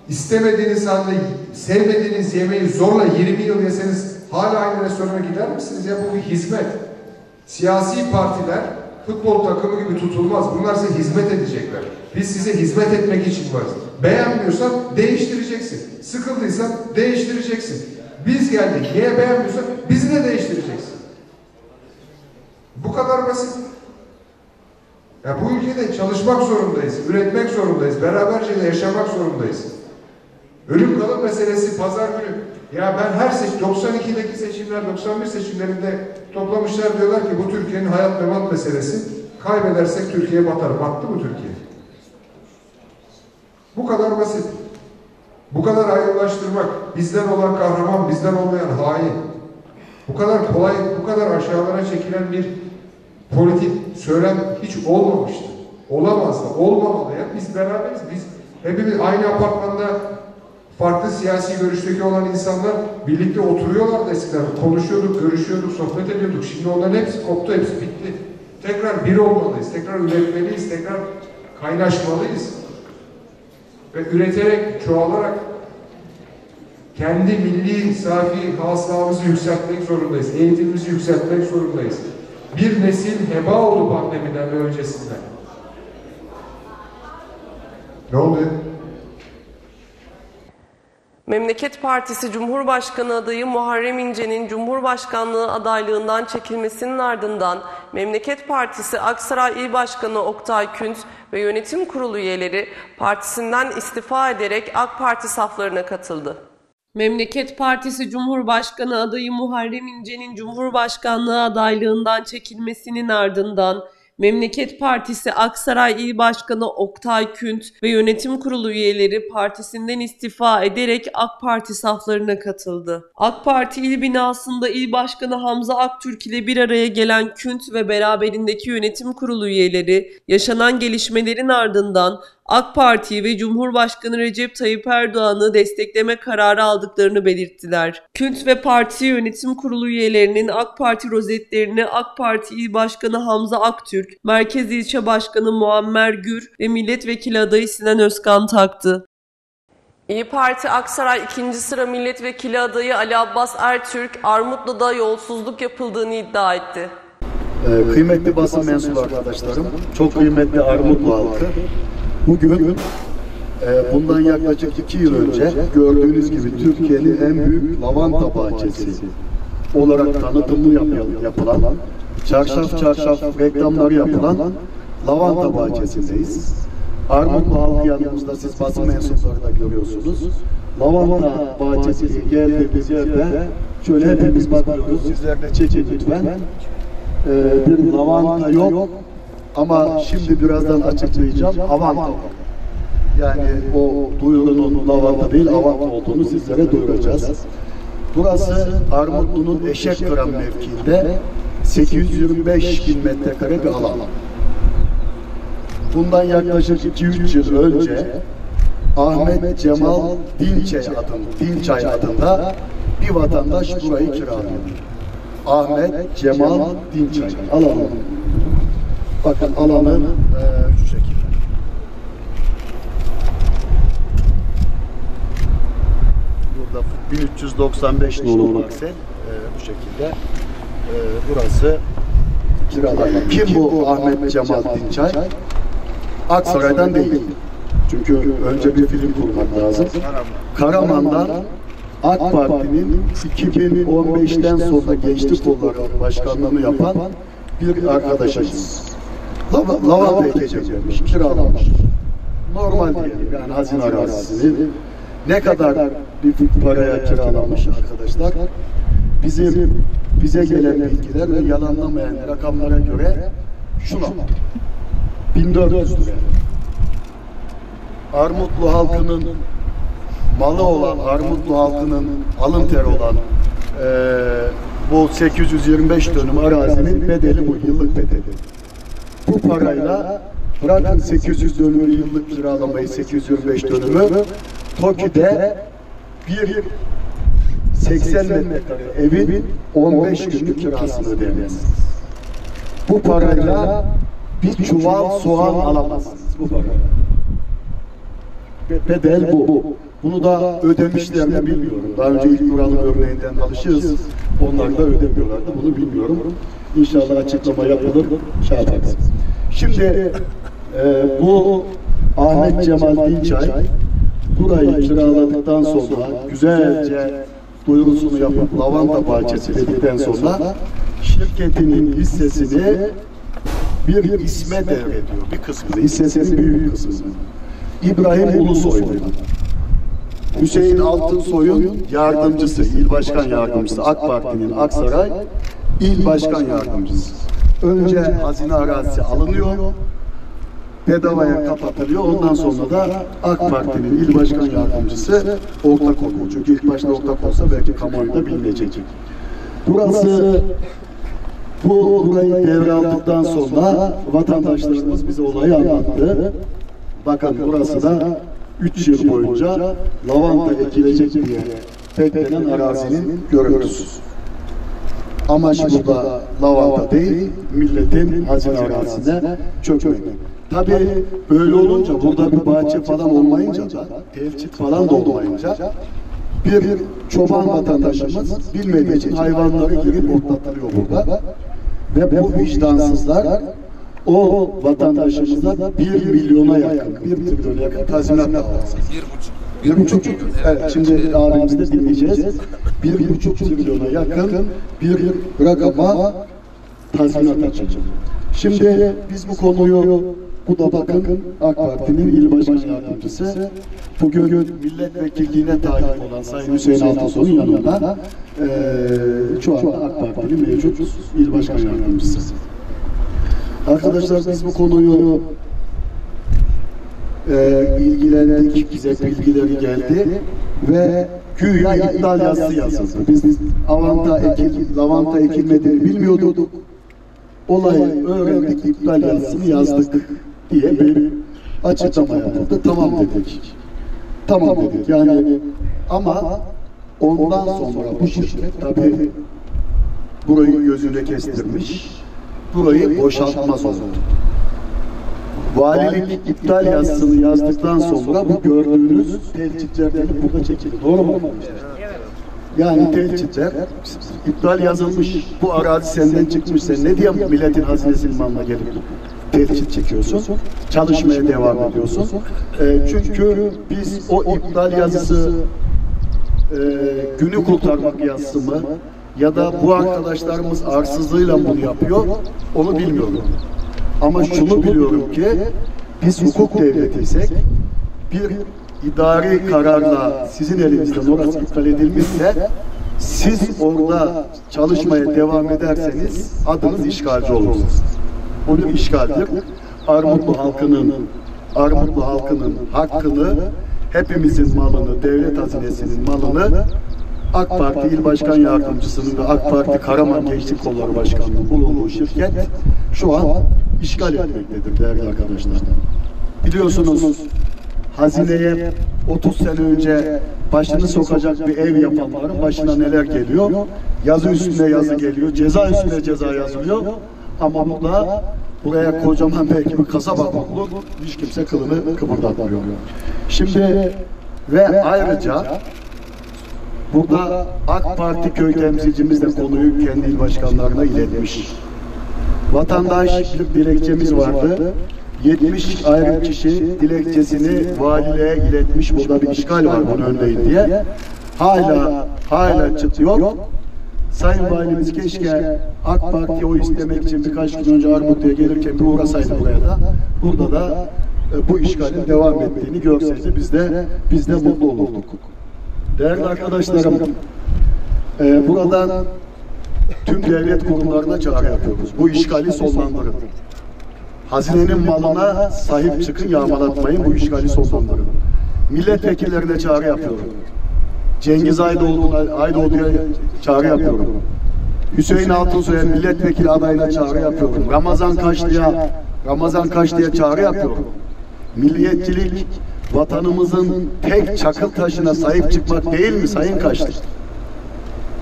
istemediğiniz halde sevmediğiniz yemeği zorla 20 yıl yeseniz hala aynı restorana gider misiniz? Ya bu bir hizmet. Siyasi partiler futbol takımı gibi tutulmaz. Bunlar size hizmet edecekler. Biz size hizmet etmek için varız. Beğenmiyorsan değiştireceksin. Sıkıldıysan değiştireceksin. Biz geldik. Niye beğenmiyorsan bizi de değiştireceksin. Bu kadar basit. Ya bu ülkede çalışmak zorundayız, üretmek zorundayız, beraberce de yaşamak zorundayız. Ölüm kalım meselesi pazar günü. Ya ben her seç 92'deki seçimler, 91 seçimlerinde toplamışlar diyorlar ki bu Türkiye'nin hayat memat meselesi. Kaybedersek Türkiye batar. Battı mı Türkiye? Bu kadar basit. Bu kadar ayrılaştırmak, bizden olan kahraman, bizden olmayan hain. Bu kadar kolay, bu kadar aşağılara çekilen bir politik söylem hiç olmamıştı. Olamaz da, olmamalı ya. Biz beraberiz. Biz hepimiz aynı apartmanda farklı siyasi görüşteki olan insanlar birlikte oturuyorlardı eskiden. Konuşuyorduk, görüşüyorduk, sohbet ediyorduk. Şimdi onların hepsi koptu, hepsi bitti. Tekrar bir olmalıyız, tekrar üretmeliyiz, tekrar kaynaşmalıyız. Ve üreterek, çoğalarak kendi milli safi hasılamızı yükseltmek zorundayız. Eğitimimizi yükseltmek zorundayız. Bir nesil heba oldu pandemiden ve öncesinden. Ne oldu? Memleket Partisi Cumhurbaşkanı adayı Muharrem İnce'nin Cumhurbaşkanlığı adaylığından çekilmesinin ardından Memleket Partisi Aksaray İl Başkanı Oktay Künt ve yönetim kurulu üyeleri partisinden istifa ederek AK Parti saflarına katıldı. Memleket Partisi Cumhurbaşkanı adayı Muharrem İnce'nin Cumhurbaşkanlığı adaylığından çekilmesinin ardından Memleket Partisi Aksaray İl Başkanı Oktay Künt ve yönetim kurulu üyeleri partisinden istifa ederek AK Parti saflarına katıldı. AK Parti il binasında İl Başkanı Hamza Aktürk ile bir araya gelen Künt ve beraberindeki yönetim kurulu üyeleri yaşanan gelişmelerin ardından AK Parti'yi ve Cumhurbaşkanı Recep Tayyip Erdoğan'ı destekleme kararı aldıklarını belirttiler. Künt ve Parti Yönetim Kurulu üyelerinin AK Parti rozetlerini AK Parti İl Başkanı Hamza Aktürk, Merkez İlçe Başkanı Muammer Gür ve Milletvekili adayı Sinan Özkan taktı. İyi Parti Aksaray 2. sıra milletvekili adayı Ali Abbas Ertürk, Armutlu'da yolsuzluk yapıldığını iddia etti. Ee, kıymetli basın mensubu arkadaşlarım, çok kıymetli Armutlu halkı. Bugün e, bundan yaklaşık iki yıl önce gördüğünüz gibi Türkiye'nin en büyük lavanta bahçesi olarak tanıtımı yapı- yapılan, çarşaf çarşaf reklamları yapılan lavanta bahçesindeyiz. Armutlu halkı yanımızda siz basın mensupları da görüyorsunuz. Lavanta bahçesi geldiğimiz yerde şöyle hepimiz bakıyoruz. Sizler de çekin lütfen. Ee, bir lavanta yok ama şimdi birazdan açıklayacağım. Avanta. Yani o duyurunun lavanta değil avanta olduğunu sizlere duyuracağız. Burası Armutlu'nun Eşekkören mevkiinde 825 bin metrekare bir alan. Bundan yaklaşık 2-3 yıl önce Ahmet Cemal Dinçay adında, Dinçay adında bir vatandaş burayı kiralıyor. Ahmet Cemal Dinçay. Alalım. Bakın alanı e, şu şekilde. Burada 1395 nolu parsel e, bu şekilde. E, burası kiralanma. Kim bu Ahmet Cemal Dinçay? Aksaray'dan değil. Çünkü önce bir film kurmak lazım. Karaman'dan AK Parti'nin 2015'ten sonra Gençlik Kolları Başkanlığını yapan bir arkadaşımız. Lava, lavanta ekeceğim demiş, kiralamış. Normal diyelim yani hazine arazisini. Ne kadar bir paraya kiralamış arkadaşlar? Bizim bize gelen bilgiler ve yalanlamayan rakamlara göre şuna 1400 lira. Armutlu halkının malı olan, Armutlu halkının alın teri olan eee, bu 825 dönüm arazinin bedeli bu, yıllık bedeli. Bu parayla bırakın 800 dönümü yıllık kiralamayı 825 dönümü TOKİ'de bir 80 metrekare evin 15 günlük kirasını ödeyemezsiniz. Bu parayla bir çuval soğan alamazsınız bu parayla. Be- Bedel bu. Bunu da ödemişler mi bilmiyorum. Daha önce ilk kuralım örneğinden alışığız. Onlar da ödemiyorlardı. Bunu bilmiyorum. İnşallah açıklama yapılır. Şey yaparız. Şimdi e, bu Ahmet Cemal Dinçay burayı kiraladıktan sonra güzelce duyurusunu yapıp lavanta bahçesi dedikten sonra şirketinin hissesini bir isme devrediyor. Bir kısmını, hissesinin büyük kısmını. İbrahim Ulusoy'du. Hüseyin Altınsoy'un yardımcısı, il başkan yardımcısı, AK Parti'nin Aksaray il başkan yardımcısı. Önce hazine arazisi alınıyor, bedavaya kapatılıyor. Ondan sonra da AK Parti'nin il başkan yardımcısı ortak oluyor. Çünkü ilk başta ortak olsa belki kamuoyunda bilinecek. Burası bu burayı devraldıktan sonra vatandaşlarımız bize olayı anlattı. Bakın burası da 3 yıl boyunca lavanta ekilecek diye beklenen arazinin görüntüsü. Amaç burada lavanta değil, milletin hazine arazisine çökmek. Tabii böyle olunca burada bir bahçe falan olmayınca da, telçit falan da olmayınca bir çoban vatandaşımız bilmediği için hayvanları girip otlatılıyor burada. Ve bu vicdansızlar o vatandaşımıza bir milyona yakın, bir trilyona yakın tazminat davası. Bir buçuk. Evet, şimdi abimizi de dinleyeceğiz. Bir buçuk trilyona yakın bir rakama tazminat açacak. Şimdi biz bu konuyu bu da bakın AK Parti'nin il başkan yardımcısı bugün milletvekilliğine talip olan Sayın Hüseyin Altısoy'un yanında eee şu anda AK Parti'nin mevcut il başkan yardımcısı. Arkadaşlar biz bu konuyu e, ilgilendik, bize bilgileri geldi ve güya iptal yazısı yazıldı. Biz avanta ekil, lavanta ekilmediğini bilmiyorduk. Olayı öğrendik, iptal yazısını yazdık diye bir Açıklama yapıldı. Tamam dedik. Tamam dedik. Yani ama ondan sonra bu şirket tabii burayı gözüne kestirmiş. Burayı boşaltmaz oldu. Valilik iptal yazısını yazdıktan sonra bu gördüğünüz telçitler gelip burada çekildi. Doğru mu? Yani telçitler iptal yazılmış. Bu arazi senden çıkmış. Sen ne diye milletin hazinesinin malına gelip telçit çekiyorsun? Çalışmaya devam ediyorsun. E, çünkü biz o iptal yazısı e, günü kurtarmak yazısı mı ya da bu arkadaşlarımız arsızlığıyla bunu yapıyor onu bilmiyorum. Ama şunu biliyorum ki biz hukuk devletiysek bir idari kararla sizin elinizden orası iptal edilmişse siz orada çalışmaya devam ederseniz adınız işgalci olursunuz. Bu bir işgaldir. Armutlu halkının Armutlu halkının hakkını hepimizin malını, devlet hazinesinin malını AK Parti İl Başkan Yardımcısının ve AK Parti Karaman Gençlik Kolları Başkanı'nın bulunduğu şirket şu an işgal etmektedir değerli arkadaşlar. Biliyorsunuz hazineye 30 sene önce başını sokacak bir ev yapanların başına neler geliyor? Yazı üstüne yazı geliyor, ceza üstüne ceza yazılıyor. Ama burada buraya kocaman belki bir kasaba kurulu hiç kimse kılını kıpırdatmıyor. Şimdi ve ayrıca burada AK Parti köy temsilcimiz de konuyu kendi il başkanlarına iletmiş. Vatandaşlık dilekçemiz vardı. 70 ayrı kişi dilekçesini valiliğe iletmiş. Burada bir işgal var bunun önleyin diye. Hala hala çıt yok. Sayın Valimiz keşke AK Parti'ye oy istemek için birkaç gün önce Armutlu'ya gelirken bir uğrasaydı buraya da. Burada da e, bu işgalin devam ettiğini görseydi biz de biz de mutlu olurduk. Değerli arkadaşlarım, e, buradan tüm devlet kurumlarına çağrı yapıyoruz. Bu işgali sonlandırın. Hazinenin malına sahip çıkın, yağmalatmayın. Bu işgali sonlandırın. Milletvekillerine çağrı yapıyorum. Cengiz Aydoğdu'ya çağrı yapıyorum. Hüseyin Altunsoy'a milletvekili adayına çağrı yapıyorum. Ramazan Kaşlı'ya Ramazan Kaşlı'ya çağrı yapıyorum. Milliyetçilik vatanımızın tek çakıl taşına sahip çıkmak değil mi Sayın Kaşlı?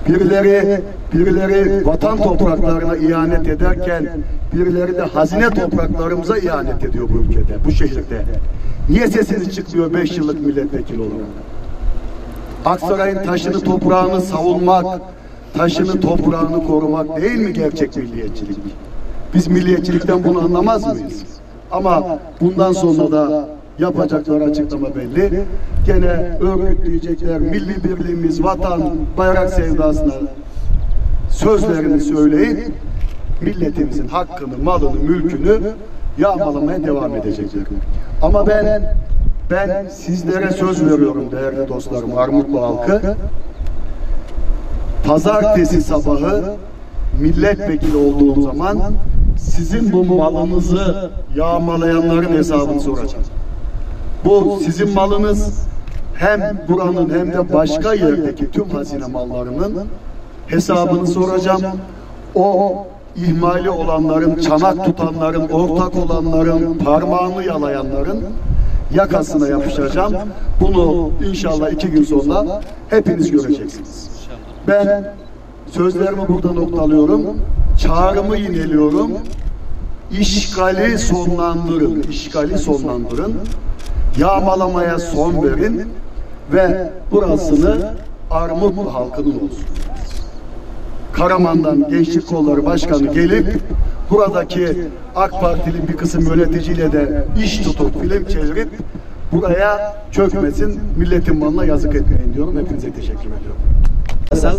Birileri birileri vatan topraklarına ihanet ederken birileri de hazine topraklarımıza ihanet ediyor bu ülkede, bu şehirde. Niye sesiniz çıkmıyor beş yıllık milletvekili olarak? Aksaray'ın taşını toprağını savunmak, taşını toprağını korumak değil mi gerçek milliyetçilik? Biz milliyetçilikten bunu anlamaz mıyız? Ama bundan sonra da yapacakları açıklama belli. Gene örgütleyecekler milli birliğimiz, vatan, bayrak sevdasına sözlerini söyleyip milletimizin hakkını, malını, mülkünü yağmalamaya devam edecekler. Ama ben ben sizlere söz veriyorum değerli dostlarım, Armutlu halkı. Pazartesi sabahı milletvekili olduğum zaman sizin bu malınızı yağmalayanların hesabını soracağım. Bu sizin malınız hem buranın hem de başka yerdeki tüm hazine mallarının hesabını soracağım. O ihmali olanların, çanak tutanların, ortak olanların, parmağını yalayanların yakasına yapışacağım. Bunu inşallah iki gün sonra hepiniz göreceksiniz. Ben sözlerimi burada noktalıyorum. Çağrımı yineliyorum. İşgali sonlandırın. İşgali sonlandırın. Yağmalamaya son verin ve burasını Armutlu halkının olsun. Karaman'dan Gençlik Kolları Başkanı gelip buradaki AK Partili bir kısım yöneticiyle de iş tutup film çevirip buraya çökmesin, milletin malına yazık etmeyin diyorum. Hepinize teşekkür ediyorum. Hasan,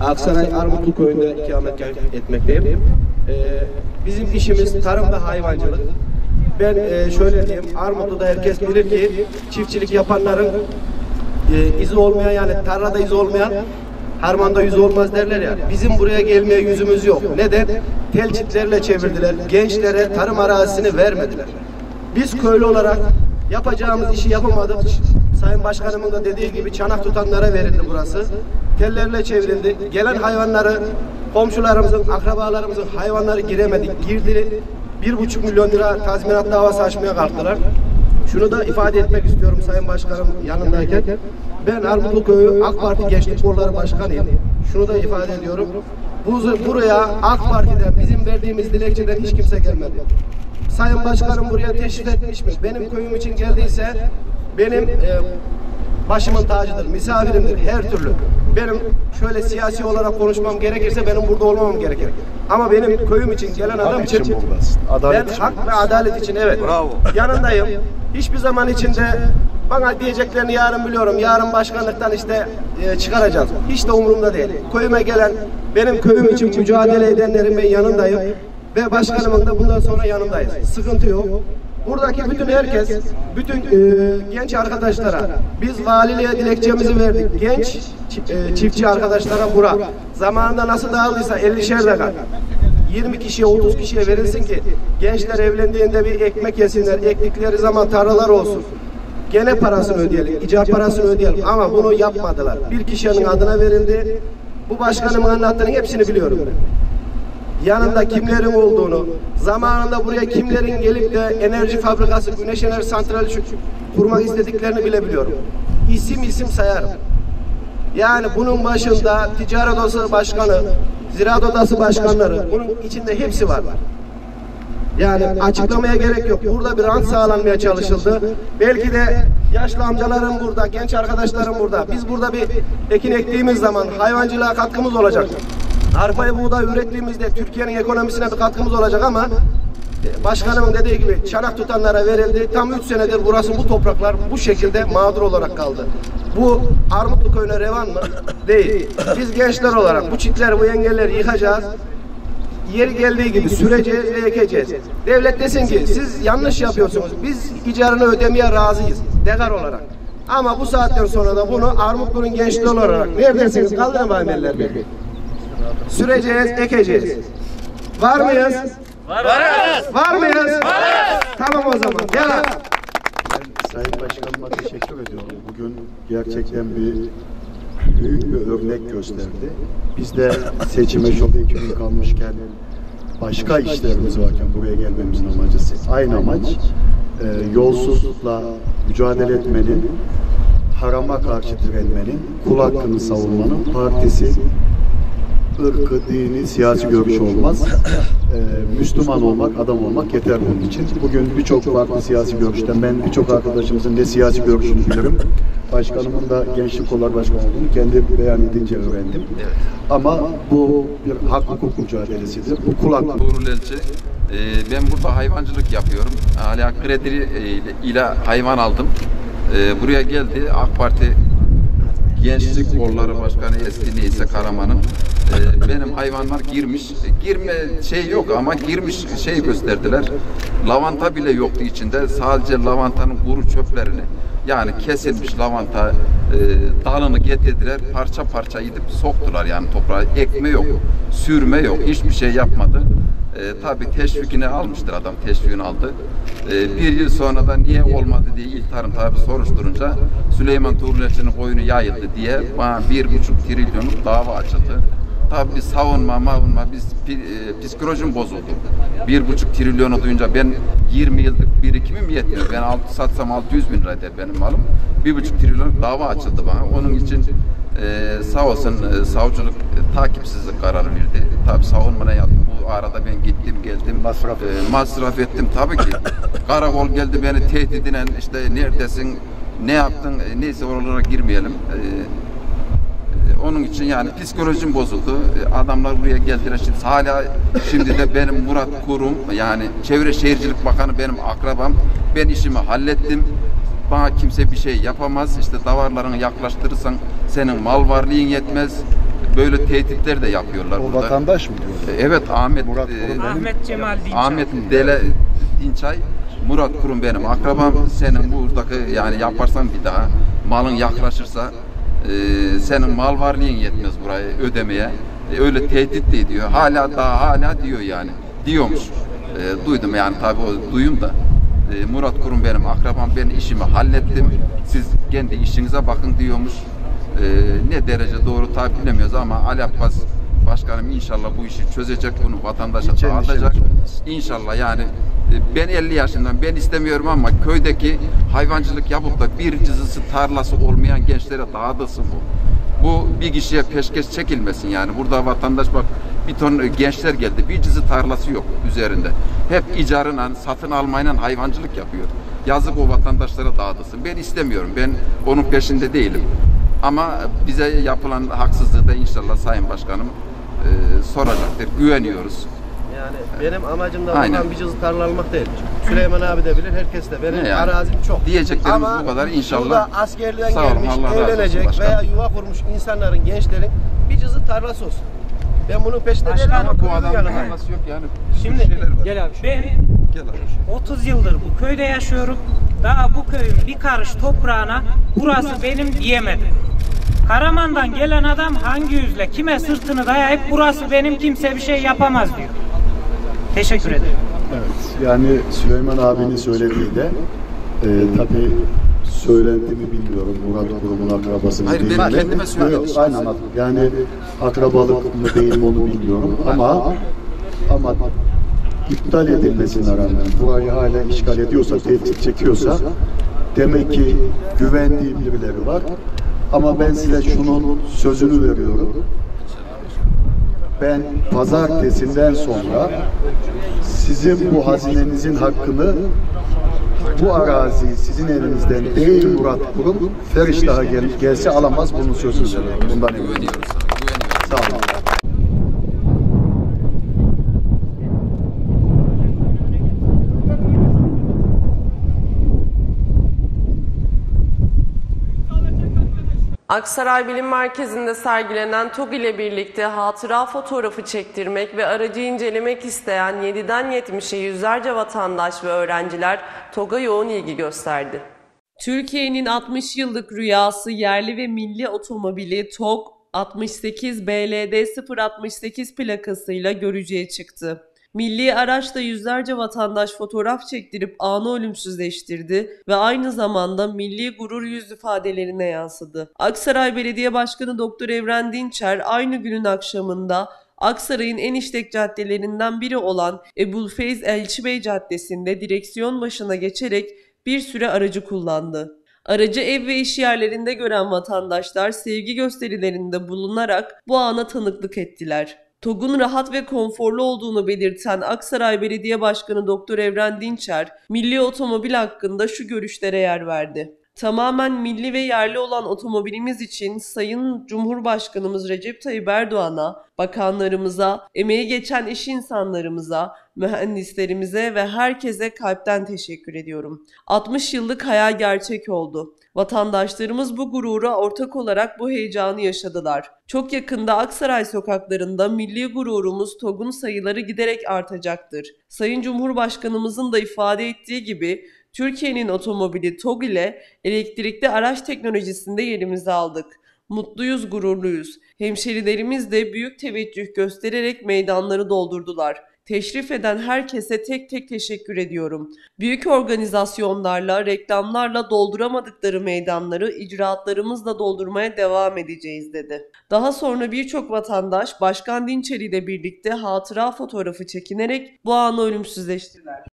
Aksaray Armutlu Köyü'nde ikamet etmekteyim. Ee, bizim işimiz tarım ve hayvancılık. Ben e, şöyle diyeyim, Armutlu'da herkes bilir ki çiftçilik yapanların e, izi olmayan yani tarlada izi olmayan harmanda yüz olmaz derler ya. Bizim buraya gelmeye yüzümüz yok. Neden? Telçitlerle çevirdiler. Gençlere tarım arazisini vermediler. Biz köylü olarak yapacağımız işi yapamadık. Sayın Başkanımın da dediği gibi çanak tutanlara verildi burası. Tellerle çevrildi. Gelen hayvanları komşularımızın, akrabalarımızın hayvanları giremedik. Girdi. Bir buçuk milyon lira tazminat davası açmaya kalktılar. şunu da ifade etmek istiyorum Sayın Başkanım yanındayken. Ben Armutlu Köyü AK Parti Gençlik Kolları Başkanıyım. Şunu da ifade ediyorum. Bu, buraya AK Parti'den bizim verdiğimiz dilekçeden hiç kimse gelmedi. Sayın Başkanım buraya teşrif etmiş mi? Benim köyüm için geldiyse benim e, başımın tacıdır, misafirimdir her türlü. Benim şöyle siyasi olarak konuşmam gerekirse benim burada olmamam gerekir. Ama benim köyüm için gelen adam için, için buradasın. Adalet ben için hak ve adalet için evet yanındayım. Hiçbir zaman içinde bana diyeceklerini yarın biliyorum. Yarın başkanlıktan işte e, çıkaracağız. Hiç de umurumda değil. Köyüme gelen benim köyüm için mücadele edenlerin ben yanındayım. Ve başkanımın da bundan sonra yanındayız. Sıkıntı yok. Buradaki bütün herkes, bütün e, genç arkadaşlara biz valiliğe dilekçemizi verdik. Genç çi- e, çiftçi arkadaşlara bura. Zamanında nasıl dağıldıysa 50'şer dakika. 20 kişiye 30 kişiye verilsin ki gençler evlendiğinde bir ekmek yesinler. Ektikleri zaman tarlalar olsun. Gene parasını ödeyelim, icar parasını ödeyelim ama bunu yapmadılar. Bir kişinin adına verildi. Bu başkanımın anlattığının hepsini biliyorum yanında kimlerin olduğunu, zamanında buraya kimlerin gelip de enerji fabrikası, güneş enerji santrali kurmak istediklerini bile biliyorum. İsim isim sayarım. Yani bunun başında ticaret odası başkanı, ziraat odası başkanları, bunun içinde hepsi var. Yani açıklamaya gerek yok. Burada bir rant sağlanmaya çalışıldı. Belki de yaşlı amcalarım burada, genç arkadaşlarım burada. Biz burada bir ekin ektiğimiz zaman hayvancılığa katkımız olacak. Arpayı buğday ürettiğimizde Türkiye'nin ekonomisine bir katkımız olacak ama e, başkanımın dediği gibi çanak tutanlara verildi. Tam 3 senedir burası bu topraklar bu şekilde mağdur olarak kaldı. Bu Armutlu köyüne revan mı? Değil. Biz gençler olarak bu çitleri, bu engelleri yıkacağız yeri geldiği gibi süreceğiz ve ekeceğiz. Devlet desin ki siz yanlış yapıyorsunuz. Biz icarını ödemeye razıyız. Degar olarak. Ama bu saatten sonra da bunu Armutlu'nun gençliği olarak neredesiniz? Kaldırın bakayım ellerini. Süreceğiz, ekeceğiz. Var mıyız? Varız. Var mıyız? Varız. Tamam o zaman. Gel. Sayın Başkanıma teşekkür ediyorum. Bugün gerçekten bir büyük bir örnek gösterdi. Biz de seçime çok iki gün kalmışken başka işlerimiz varken buraya gelmemizin amacı aynı amaç e, yolsuzlukla mücadele etmenin, harama karşı direnmenin, kul hakkını savunmanın partisi ırkı, dini, siyasi görüş olmaz. Ee, Müslüman olmak, adam olmak yeter bunun için. Bugün birçok farklı siyasi görüşten, ben birçok arkadaşımızın ne siyasi görüşünü bilirim. Başkanımın da gençlik kollar başkanı olduğunu kendi beyan edince öğrendim. Ama bu bir hak hukuk mücadelesidir. Bu kul hakkı. Tuğrul Elçi. Ee, ben burada hayvancılık yapıyorum. Hala kredi e, ile hayvan aldım. Ee, buraya geldi AK Parti Gençlik Kolları Başkanı eski neyse Karaman'ın. Ee, benim hayvanlar girmiş. Girme şey yok ama girmiş şey gösterdiler. Lavanta bile yoktu içinde. Sadece lavantanın kuru çöplerini yani kesilmiş lavanta e, dalını getirdiler. Parça parça gidip soktular yani toprağa. Ekme yok, sürme yok. Hiçbir şey yapmadı. E, tabii teşvikini almıştır adam. Teşvikini aldı. E, bir yıl sonra da niye olmadı diye İltar'ın tabi soruşturunca Süleyman Tuğrulçı'nın oyunu yayıldı diye bana bir buçuk trilyonluk dava açıldı. Tabii bir savunma, mavunma, biz e, psikolojim bozuldu. Bir buçuk trilyonu duyunca ben 20 yıllık birikimim yetmiyor. Ben altı satsam 600 bin lira eder benim malım. Bir buçuk trilyonluk dava açıldı bana. Onun için e, sağ olsun e, savcılık e, takipsizlik kararı verdi. Tabii savunmaya yaptım. Arada ben gittim geldim. Masraf, e, masraf ettim tabii ki. Karakol geldi beni tehdidinen işte neredesin, ne yaptın, e, neyse oralara girmeyelim. E, e, onun için yani psikolojim bozuldu. E, Adamlar buraya geldiler. Şimdi hala şimdi de benim Murat Kurum yani Çevre Şehircilik Bakanı benim akrabam. Ben işimi hallettim. Bana kimse bir şey yapamaz. İşte davarlarını yaklaştırırsan senin mal varlığın yetmez. Böyle tehditler de yapıyorlar O burada. vatandaş mı diyor? E, Evet Ahmet Murat e, Kurum benim. Ahmet Cemal Dinçay. Ahmet Dele Dinçay Murat Kurum benim akrabam. Senin buradaki yani yaparsan bir daha malın yaklaşırsa e, senin mal varlığın yetmez burayı ödemeye. E, öyle tehdit de ediyor. Hala daha hala diyor yani. Diyormuş. E, duydum yani tabii o duyum da. E, Murat Kurum benim akrabam. Ben işimi hallettim. Siz kendi işinize bakın diyormuş. E, ne derece doğru tabi bilemiyoruz ama Ali Abbas Başkanım inşallah bu işi çözecek, bunu vatandaşa Hiç dağıtacak. İnşallah yani e, ben 50 yaşından ben istemiyorum ama köydeki hayvancılık yapıp da bir cızısı tarlası olmayan gençlere dağıtılsın bu. Bu bir kişiye peşkeş çekilmesin yani. Burada vatandaş bak bir ton gençler geldi. Bir cızı tarlası yok üzerinde. Hep icarına, satın almayla hayvancılık yapıyor. Yazık o vatandaşlara dağıtılsın. Ben istemiyorum. Ben onun peşinde değilim. Ama bize yapılan haksızlığı da inşallah Sayın Başkanım e, soracaktır. Güveniyoruz. Yani benim amacım da Aynen. buradan bir cızı tarla almak değil. Süleyman abi de bilir, herkes de. Benim Ne yani? arazim çok. Diyeceklerimiz Ama bu kadar. İnşallah. burada askerliğden Sağ olun, gelmiş, Allah razı olsun evlenecek başkanım. veya yuva kurmuş insanların, gençlerin bir cızı tarlası olsun. Ben bunun peşinde değilim ama bu adamın tarlası yok yani. Şimdi gel abi. Ben 30 yıldır bu köyde yaşıyorum. Daha bu köyün bir karış toprağına burası benim diyemedim. Karaman'dan gelen adam hangi yüzle kime sırtını dayayıp burası benim kimse bir şey yapamaz diyor. Teşekkür ederim. Evet, yani Süleyman abinin söylediği de e, tabii söylendi mi bilmiyorum. Murat Kurum'un akrabası mı Hayır, değil ben kendime söyledim. Yok, aynen. Yani akrabalık mı değil mi onu bilmiyorum ama ama iptal edilmesine rağmen burayı hala işgal ediyorsa, tehdit çekiyorsa demek ki güvendiği birileri var. Ama ben size şunun sözünü veriyorum. Ben pazartesinden sonra sizin bu hazinenizin hakkını bu arazi sizin elinizden değil Murat Kurum Feriştah'a gel, gelse alamaz bunun sözünü veriyorum. Bundan eminim. Sağ olun. Aksaray Bilim Merkezi'nde sergilenen TOG ile birlikte hatıra fotoğrafı çektirmek ve aracı incelemek isteyen 7'den 70'e yüzlerce vatandaş ve öğrenciler TOG'a yoğun ilgi gösterdi. Türkiye'nin 60 yıllık rüyası yerli ve milli otomobili TOG 68 BLD 068 plakasıyla görücüye çıktı. Milli araçla yüzlerce vatandaş fotoğraf çektirip anı ölümsüzleştirdi ve aynı zamanda milli gurur yüz ifadelerine yansıdı. Aksaray Belediye Başkanı Doktor Evren Dinçer aynı günün akşamında Aksaray'ın en işlek caddelerinden biri olan Ebulfeyz Elçibey Caddesi'nde direksiyon başına geçerek bir süre aracı kullandı. Aracı ev ve iş yerlerinde gören vatandaşlar sevgi gösterilerinde bulunarak bu ana tanıklık ettiler. TOG'un rahat ve konforlu olduğunu belirten Aksaray Belediye Başkanı Doktor Evren Dinçer, milli otomobil hakkında şu görüşlere yer verdi. Tamamen milli ve yerli olan otomobilimiz için Sayın Cumhurbaşkanımız Recep Tayyip Erdoğan'a, bakanlarımıza, emeği geçen iş insanlarımıza, mühendislerimize ve herkese kalpten teşekkür ediyorum. 60 yıllık hayal gerçek oldu. Vatandaşlarımız bu gurura ortak olarak bu heyecanı yaşadılar. Çok yakında Aksaray sokaklarında milli gururumuz TOG'un sayıları giderek artacaktır. Sayın Cumhurbaşkanımızın da ifade ettiği gibi Türkiye'nin otomobili TOG ile elektrikli araç teknolojisinde yerimizi aldık. Mutluyuz, gururluyuz. Hemşerilerimiz de büyük teveccüh göstererek meydanları doldurdular. Teşrif eden herkese tek tek teşekkür ediyorum. Büyük organizasyonlarla, reklamlarla dolduramadıkları meydanları icraatlarımızla doldurmaya devam edeceğiz dedi. Daha sonra birçok vatandaş Başkan Dinçeri ile birlikte hatıra fotoğrafı çekinerek bu anı ölümsüzleştirdiler.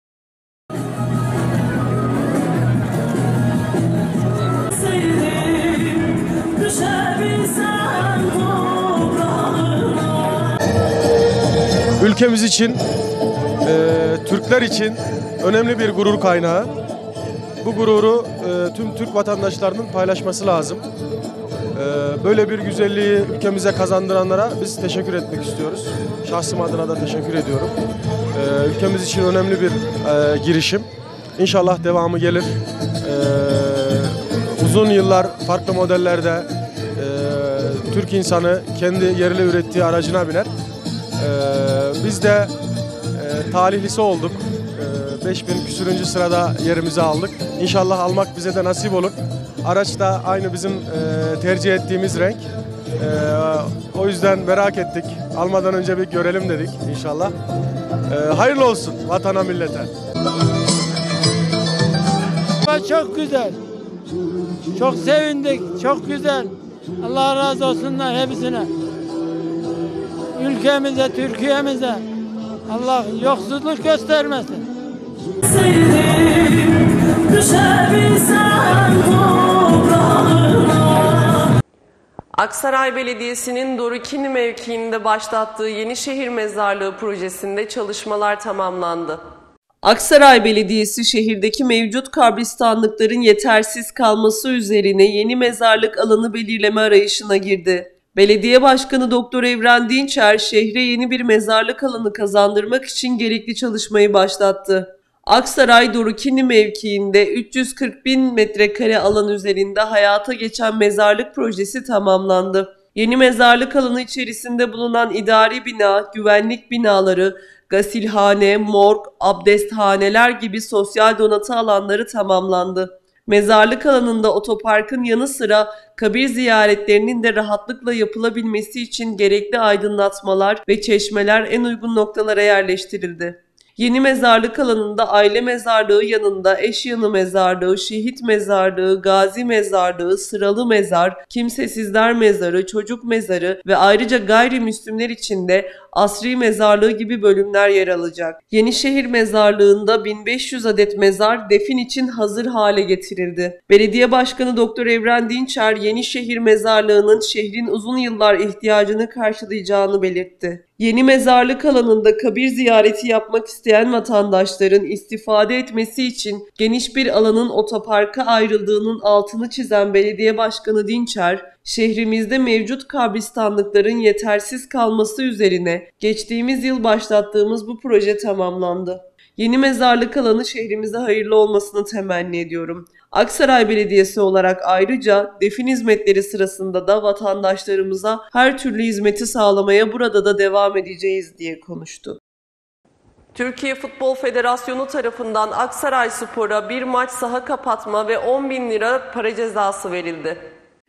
Ülkemiz için, e, Türkler için önemli bir gurur kaynağı. Bu gururu e, tüm Türk vatandaşlarının paylaşması lazım. E, böyle bir güzelliği ülkemize kazandıranlara biz teşekkür etmek istiyoruz. Şahsım adına da teşekkür ediyorum. E, ülkemiz için önemli bir e, girişim. İnşallah devamı gelir. E, uzun yıllar farklı modellerde e, Türk insanı kendi yerli ürettiği aracına biner. Ee, biz de e, talihlisi olduk. Ee, 5000 küsürüncü sırada yerimizi aldık. İnşallah almak bize de nasip olur. Araç da aynı bizim e, tercih ettiğimiz renk. Ee, o yüzden merak ettik. Almadan önce bir görelim dedik inşallah. Ee, hayırlı olsun vatana millete. Çok güzel. Çok sevindik. Çok güzel. Allah razı olsunlar hepsine. Ülkemize, Türkiye'mize Allah yoksulluk göstermesin. Aksaray Belediyesi'nin Dorukini mevkiinde başlattığı Yenişehir Mezarlığı projesinde çalışmalar tamamlandı. Aksaray Belediyesi şehirdeki mevcut kabristanlıkların yetersiz kalması üzerine yeni mezarlık alanı belirleme arayışına girdi. Belediye Başkanı Doktor Evren Dinçer şehre yeni bir mezarlık alanı kazandırmak için gerekli çalışmayı başlattı. Aksaray Dorukini mevkiinde 340 bin metrekare alan üzerinde hayata geçen mezarlık projesi tamamlandı. Yeni mezarlık alanı içerisinde bulunan idari bina, güvenlik binaları, gasilhane, morg, abdesthaneler gibi sosyal donatı alanları tamamlandı. Mezarlık alanında otoparkın yanı sıra kabir ziyaretlerinin de rahatlıkla yapılabilmesi için gerekli aydınlatmalar ve çeşmeler en uygun noktalara yerleştirildi. Yeni mezarlık alanında aile mezarlığı yanında eş yanı mezarlığı, şehit mezarlığı, gazi mezarlığı, sıralı mezar, kimsesizler mezarı, çocuk mezarı ve ayrıca gayrimüslimler için de asri mezarlığı gibi bölümler yer alacak. Yenişehir mezarlığında 1500 adet mezar defin için hazır hale getirildi. Belediye Başkanı Doktor Evren Dinçer Yenişehir mezarlığının şehrin uzun yıllar ihtiyacını karşılayacağını belirtti. Yeni mezarlık alanında kabir ziyareti yapmak isteyen vatandaşların istifade etmesi için geniş bir alanın otoparka ayrıldığının altını çizen Belediye Başkanı Dinçer, şehrimizde mevcut kabristanlıkların yetersiz kalması üzerine geçtiğimiz yıl başlattığımız bu proje tamamlandı. Yeni mezarlık alanı şehrimize hayırlı olmasını temenni ediyorum. Aksaray Belediyesi olarak ayrıca defin hizmetleri sırasında da vatandaşlarımıza her türlü hizmeti sağlamaya burada da devam edeceğiz diye konuştu. Türkiye Futbol Federasyonu tarafından Aksaray Spor'a bir maç saha kapatma ve 10 bin lira para cezası verildi.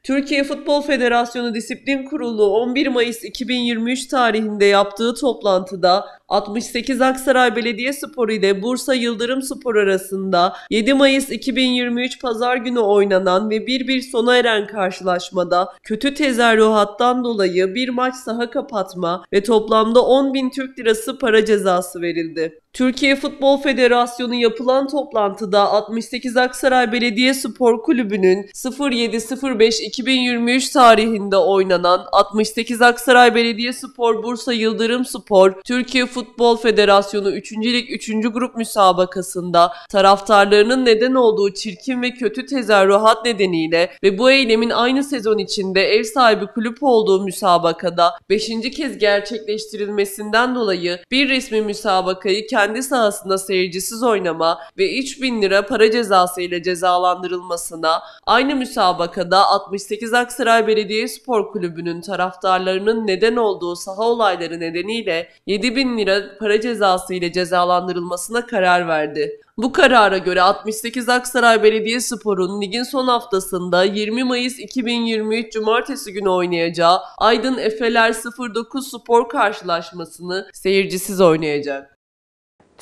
Türkiye Futbol Federasyonu Disiplin Kurulu 11 Mayıs 2023 tarihinde yaptığı toplantıda 68 Aksaray Belediyesporu ile Bursa Yıldırım Spor arasında 7 Mayıs 2023 Pazar günü oynanan ve 1-1 sona eren karşılaşmada kötü tezerrühattan dolayı bir maç saha kapatma ve toplamda 10 bin Türk lirası para cezası verildi. Türkiye Futbol Federasyonu yapılan toplantıda 68 Aksaray Belediyespor Kulübü'nün 07.05.2023 tarihinde oynanan 68 Aksaray Belediyespor Bursa Yıldırım Spor Türkiye Futbol Federasyonu 3. Lig 3. Grup müsabakasında taraftarlarının neden olduğu çirkin ve kötü tezerrühat nedeniyle ve bu eylemin aynı sezon içinde ev sahibi kulüp olduğu müsabakada 5. kez gerçekleştirilmesinden dolayı bir resmi müsabakayı kendi sahasında seyircisiz oynama ve 3000 lira para cezası ile cezalandırılmasına, aynı müsabakada 68 Aksaray Belediyespor Kulübü'nün taraftarlarının neden olduğu saha olayları nedeniyle 7000 lira para cezası ile cezalandırılmasına karar verdi. Bu karara göre 68 Aksaray Belediyespor'un ligin son haftasında 20 Mayıs 2023 Cumartesi günü oynayacağı Aydın Efeler 09 Spor karşılaşmasını seyircisiz oynayacak.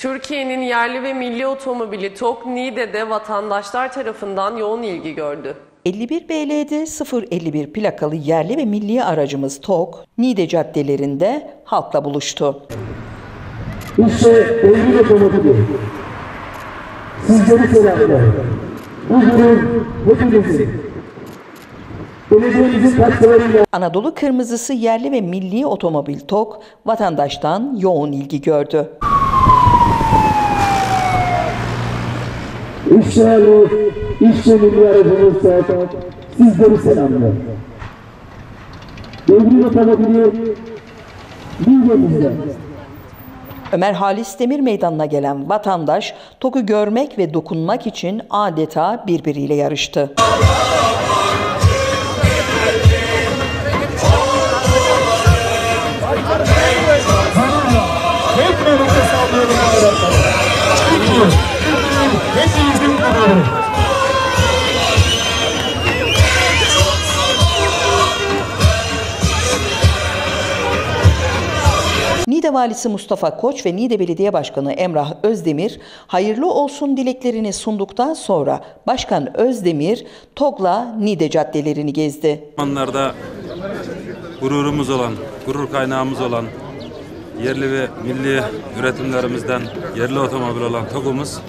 Türkiye'nin yerli ve milli otomobili TOG Niğde'de vatandaşlar tarafından yoğun ilgi gördü. 51 BL'de 051 plakalı yerli ve milli aracımız TOG, Niğde caddelerinde halkla buluştu. İşte devrim otomobili. Sizleri selamlar. Bu gurur katkılarıyla Anadolu kırmızısı yerli ve milli otomobil TOG vatandaştan yoğun ilgi gördü. İşte bu işçi zaten sizleri selamlar. Devrim otomobili Niğde'mizde. Ömer Halis Demir Meydanı'na gelen vatandaş TOG'u görmek ve dokunmak için adeta birbiriyle yarıştı. Hep birlikte gururu. Niğde Valisi Mustafa Koç ve Niğde Belediye Başkanı Emrah Özdemir hayırlı olsun dileklerini sunduktan sonra Başkan Özdemir TOG'la Niğde caddelerini gezdi. Zamanlarda gururumuz olan, gurur kaynağımız olan yerli ve milli üretimlerimizden yerli otomobil olan TOG'umuz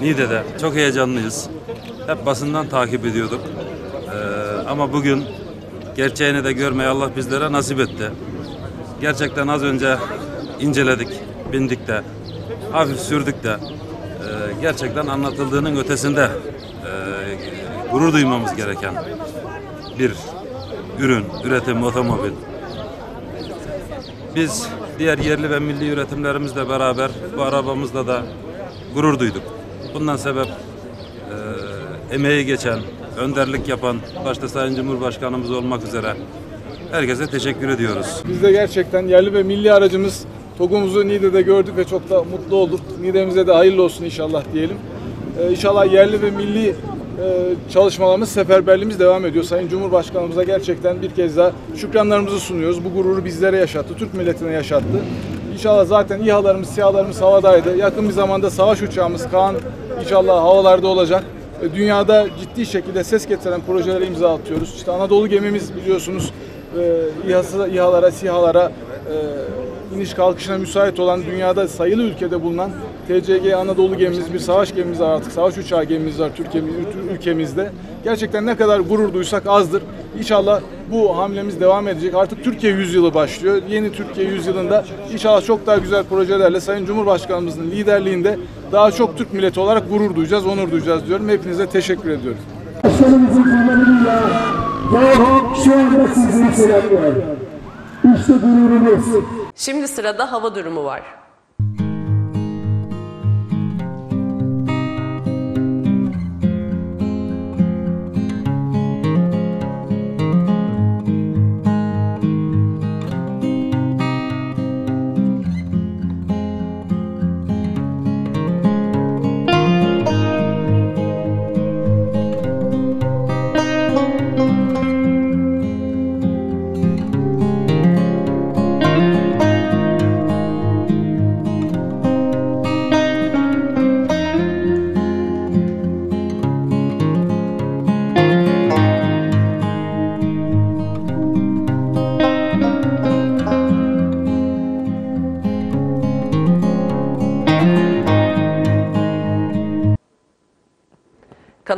Niğde'de. Çok heyecanlıyız. Hep basından takip ediyorduk. Ee, ama bugün gerçeğini de görmeyi Allah bizlere nasip etti. Gerçekten az önce inceledik, bindik de, hafif sürdük de. Ee, gerçekten anlatıldığının ötesinde e, gurur duymamız gereken bir ürün, üretim, otomobil. Biz diğer yerli ve milli üretimlerimizle beraber bu arabamızda da gurur duyduk. Bundan sebep e, emeği geçen, önderlik yapan başta Sayın Cumhurbaşkanımız olmak üzere herkese teşekkür ediyoruz. Biz de gerçekten yerli ve milli aracımız TOG'umuzu Niğde'de gördük ve çok da mutlu olduk. Niğde'mize de hayırlı olsun inşallah diyelim. Ee, inşallah yerli ve milli e, çalışmalarımız, seferberliğimiz devam ediyor. Sayın Cumhurbaşkanımıza gerçekten bir kez daha şükranlarımızı sunuyoruz. Bu gururu bizlere yaşattı, Türk milletine yaşattı. İnşallah zaten İHA'larımız, SİHA'larımız havadaydı. Yakın bir zamanda savaş uçağımız Kaan inşallah havalarda olacak. E, Dünyada ciddi şekilde ses getiren projelere imza atıyoruz. İşte Anadolu gemimiz biliyorsunuz e, İHA'sı, İHA'lara, SİHA'lara e, iniş kalkışına müsait olan dünyada sayılı ülkede bulunan TCG Anadolu gemimiz bir savaş gemimiz var artık. Savaş uçağı gemimiz var Türkiye ülkemizde. Gerçekten ne kadar gurur duysak azdır. İnşallah bu hamlemiz devam edecek. Artık Türkiye yüzyılı başlıyor. Yeni Türkiye yüzyılında inşallah çok daha güzel projelerle Sayın Cumhurbaşkanımızın liderliğinde daha çok Türk milleti olarak gurur duyacağız, onur duyacağız diyorum. Hepinize teşekkür ediyorum. Başkanımızın kanalıyla Yahu şu anda sizleri selamlıyor. İşte gururumuz. Şimdi sırada hava durumu var.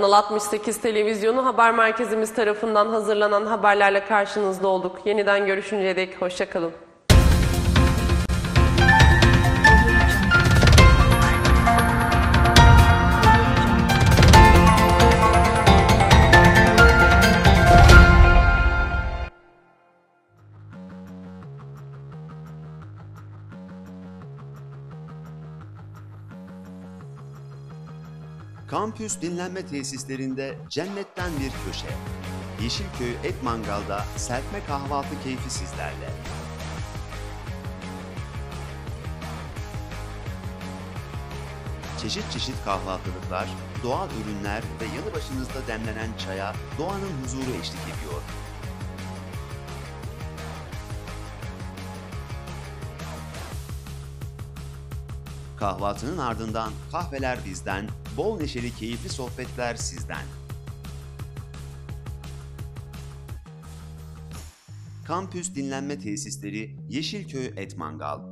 Kanal 68 televizyonu haber merkezimiz tarafından hazırlanan haberlerle karşınızda olduk. Yeniden görüşünceye dek hoşçakalın. Kampüs dinlenme tesislerinde cennetten bir köşe. Yeşilköy Et Mangal'da serpme kahvaltı keyfi sizlerle. Çeşit çeşit kahvaltılıklar, doğal ürünler ve yanı başınızda demlenen çaya doğanın huzuru eşlik ediyor. Kahvaltının ardından kahveler bizden, bol neşeli keyifli sohbetler sizden. Kampüs dinlenme tesisleri Yeşilköy Et Mangal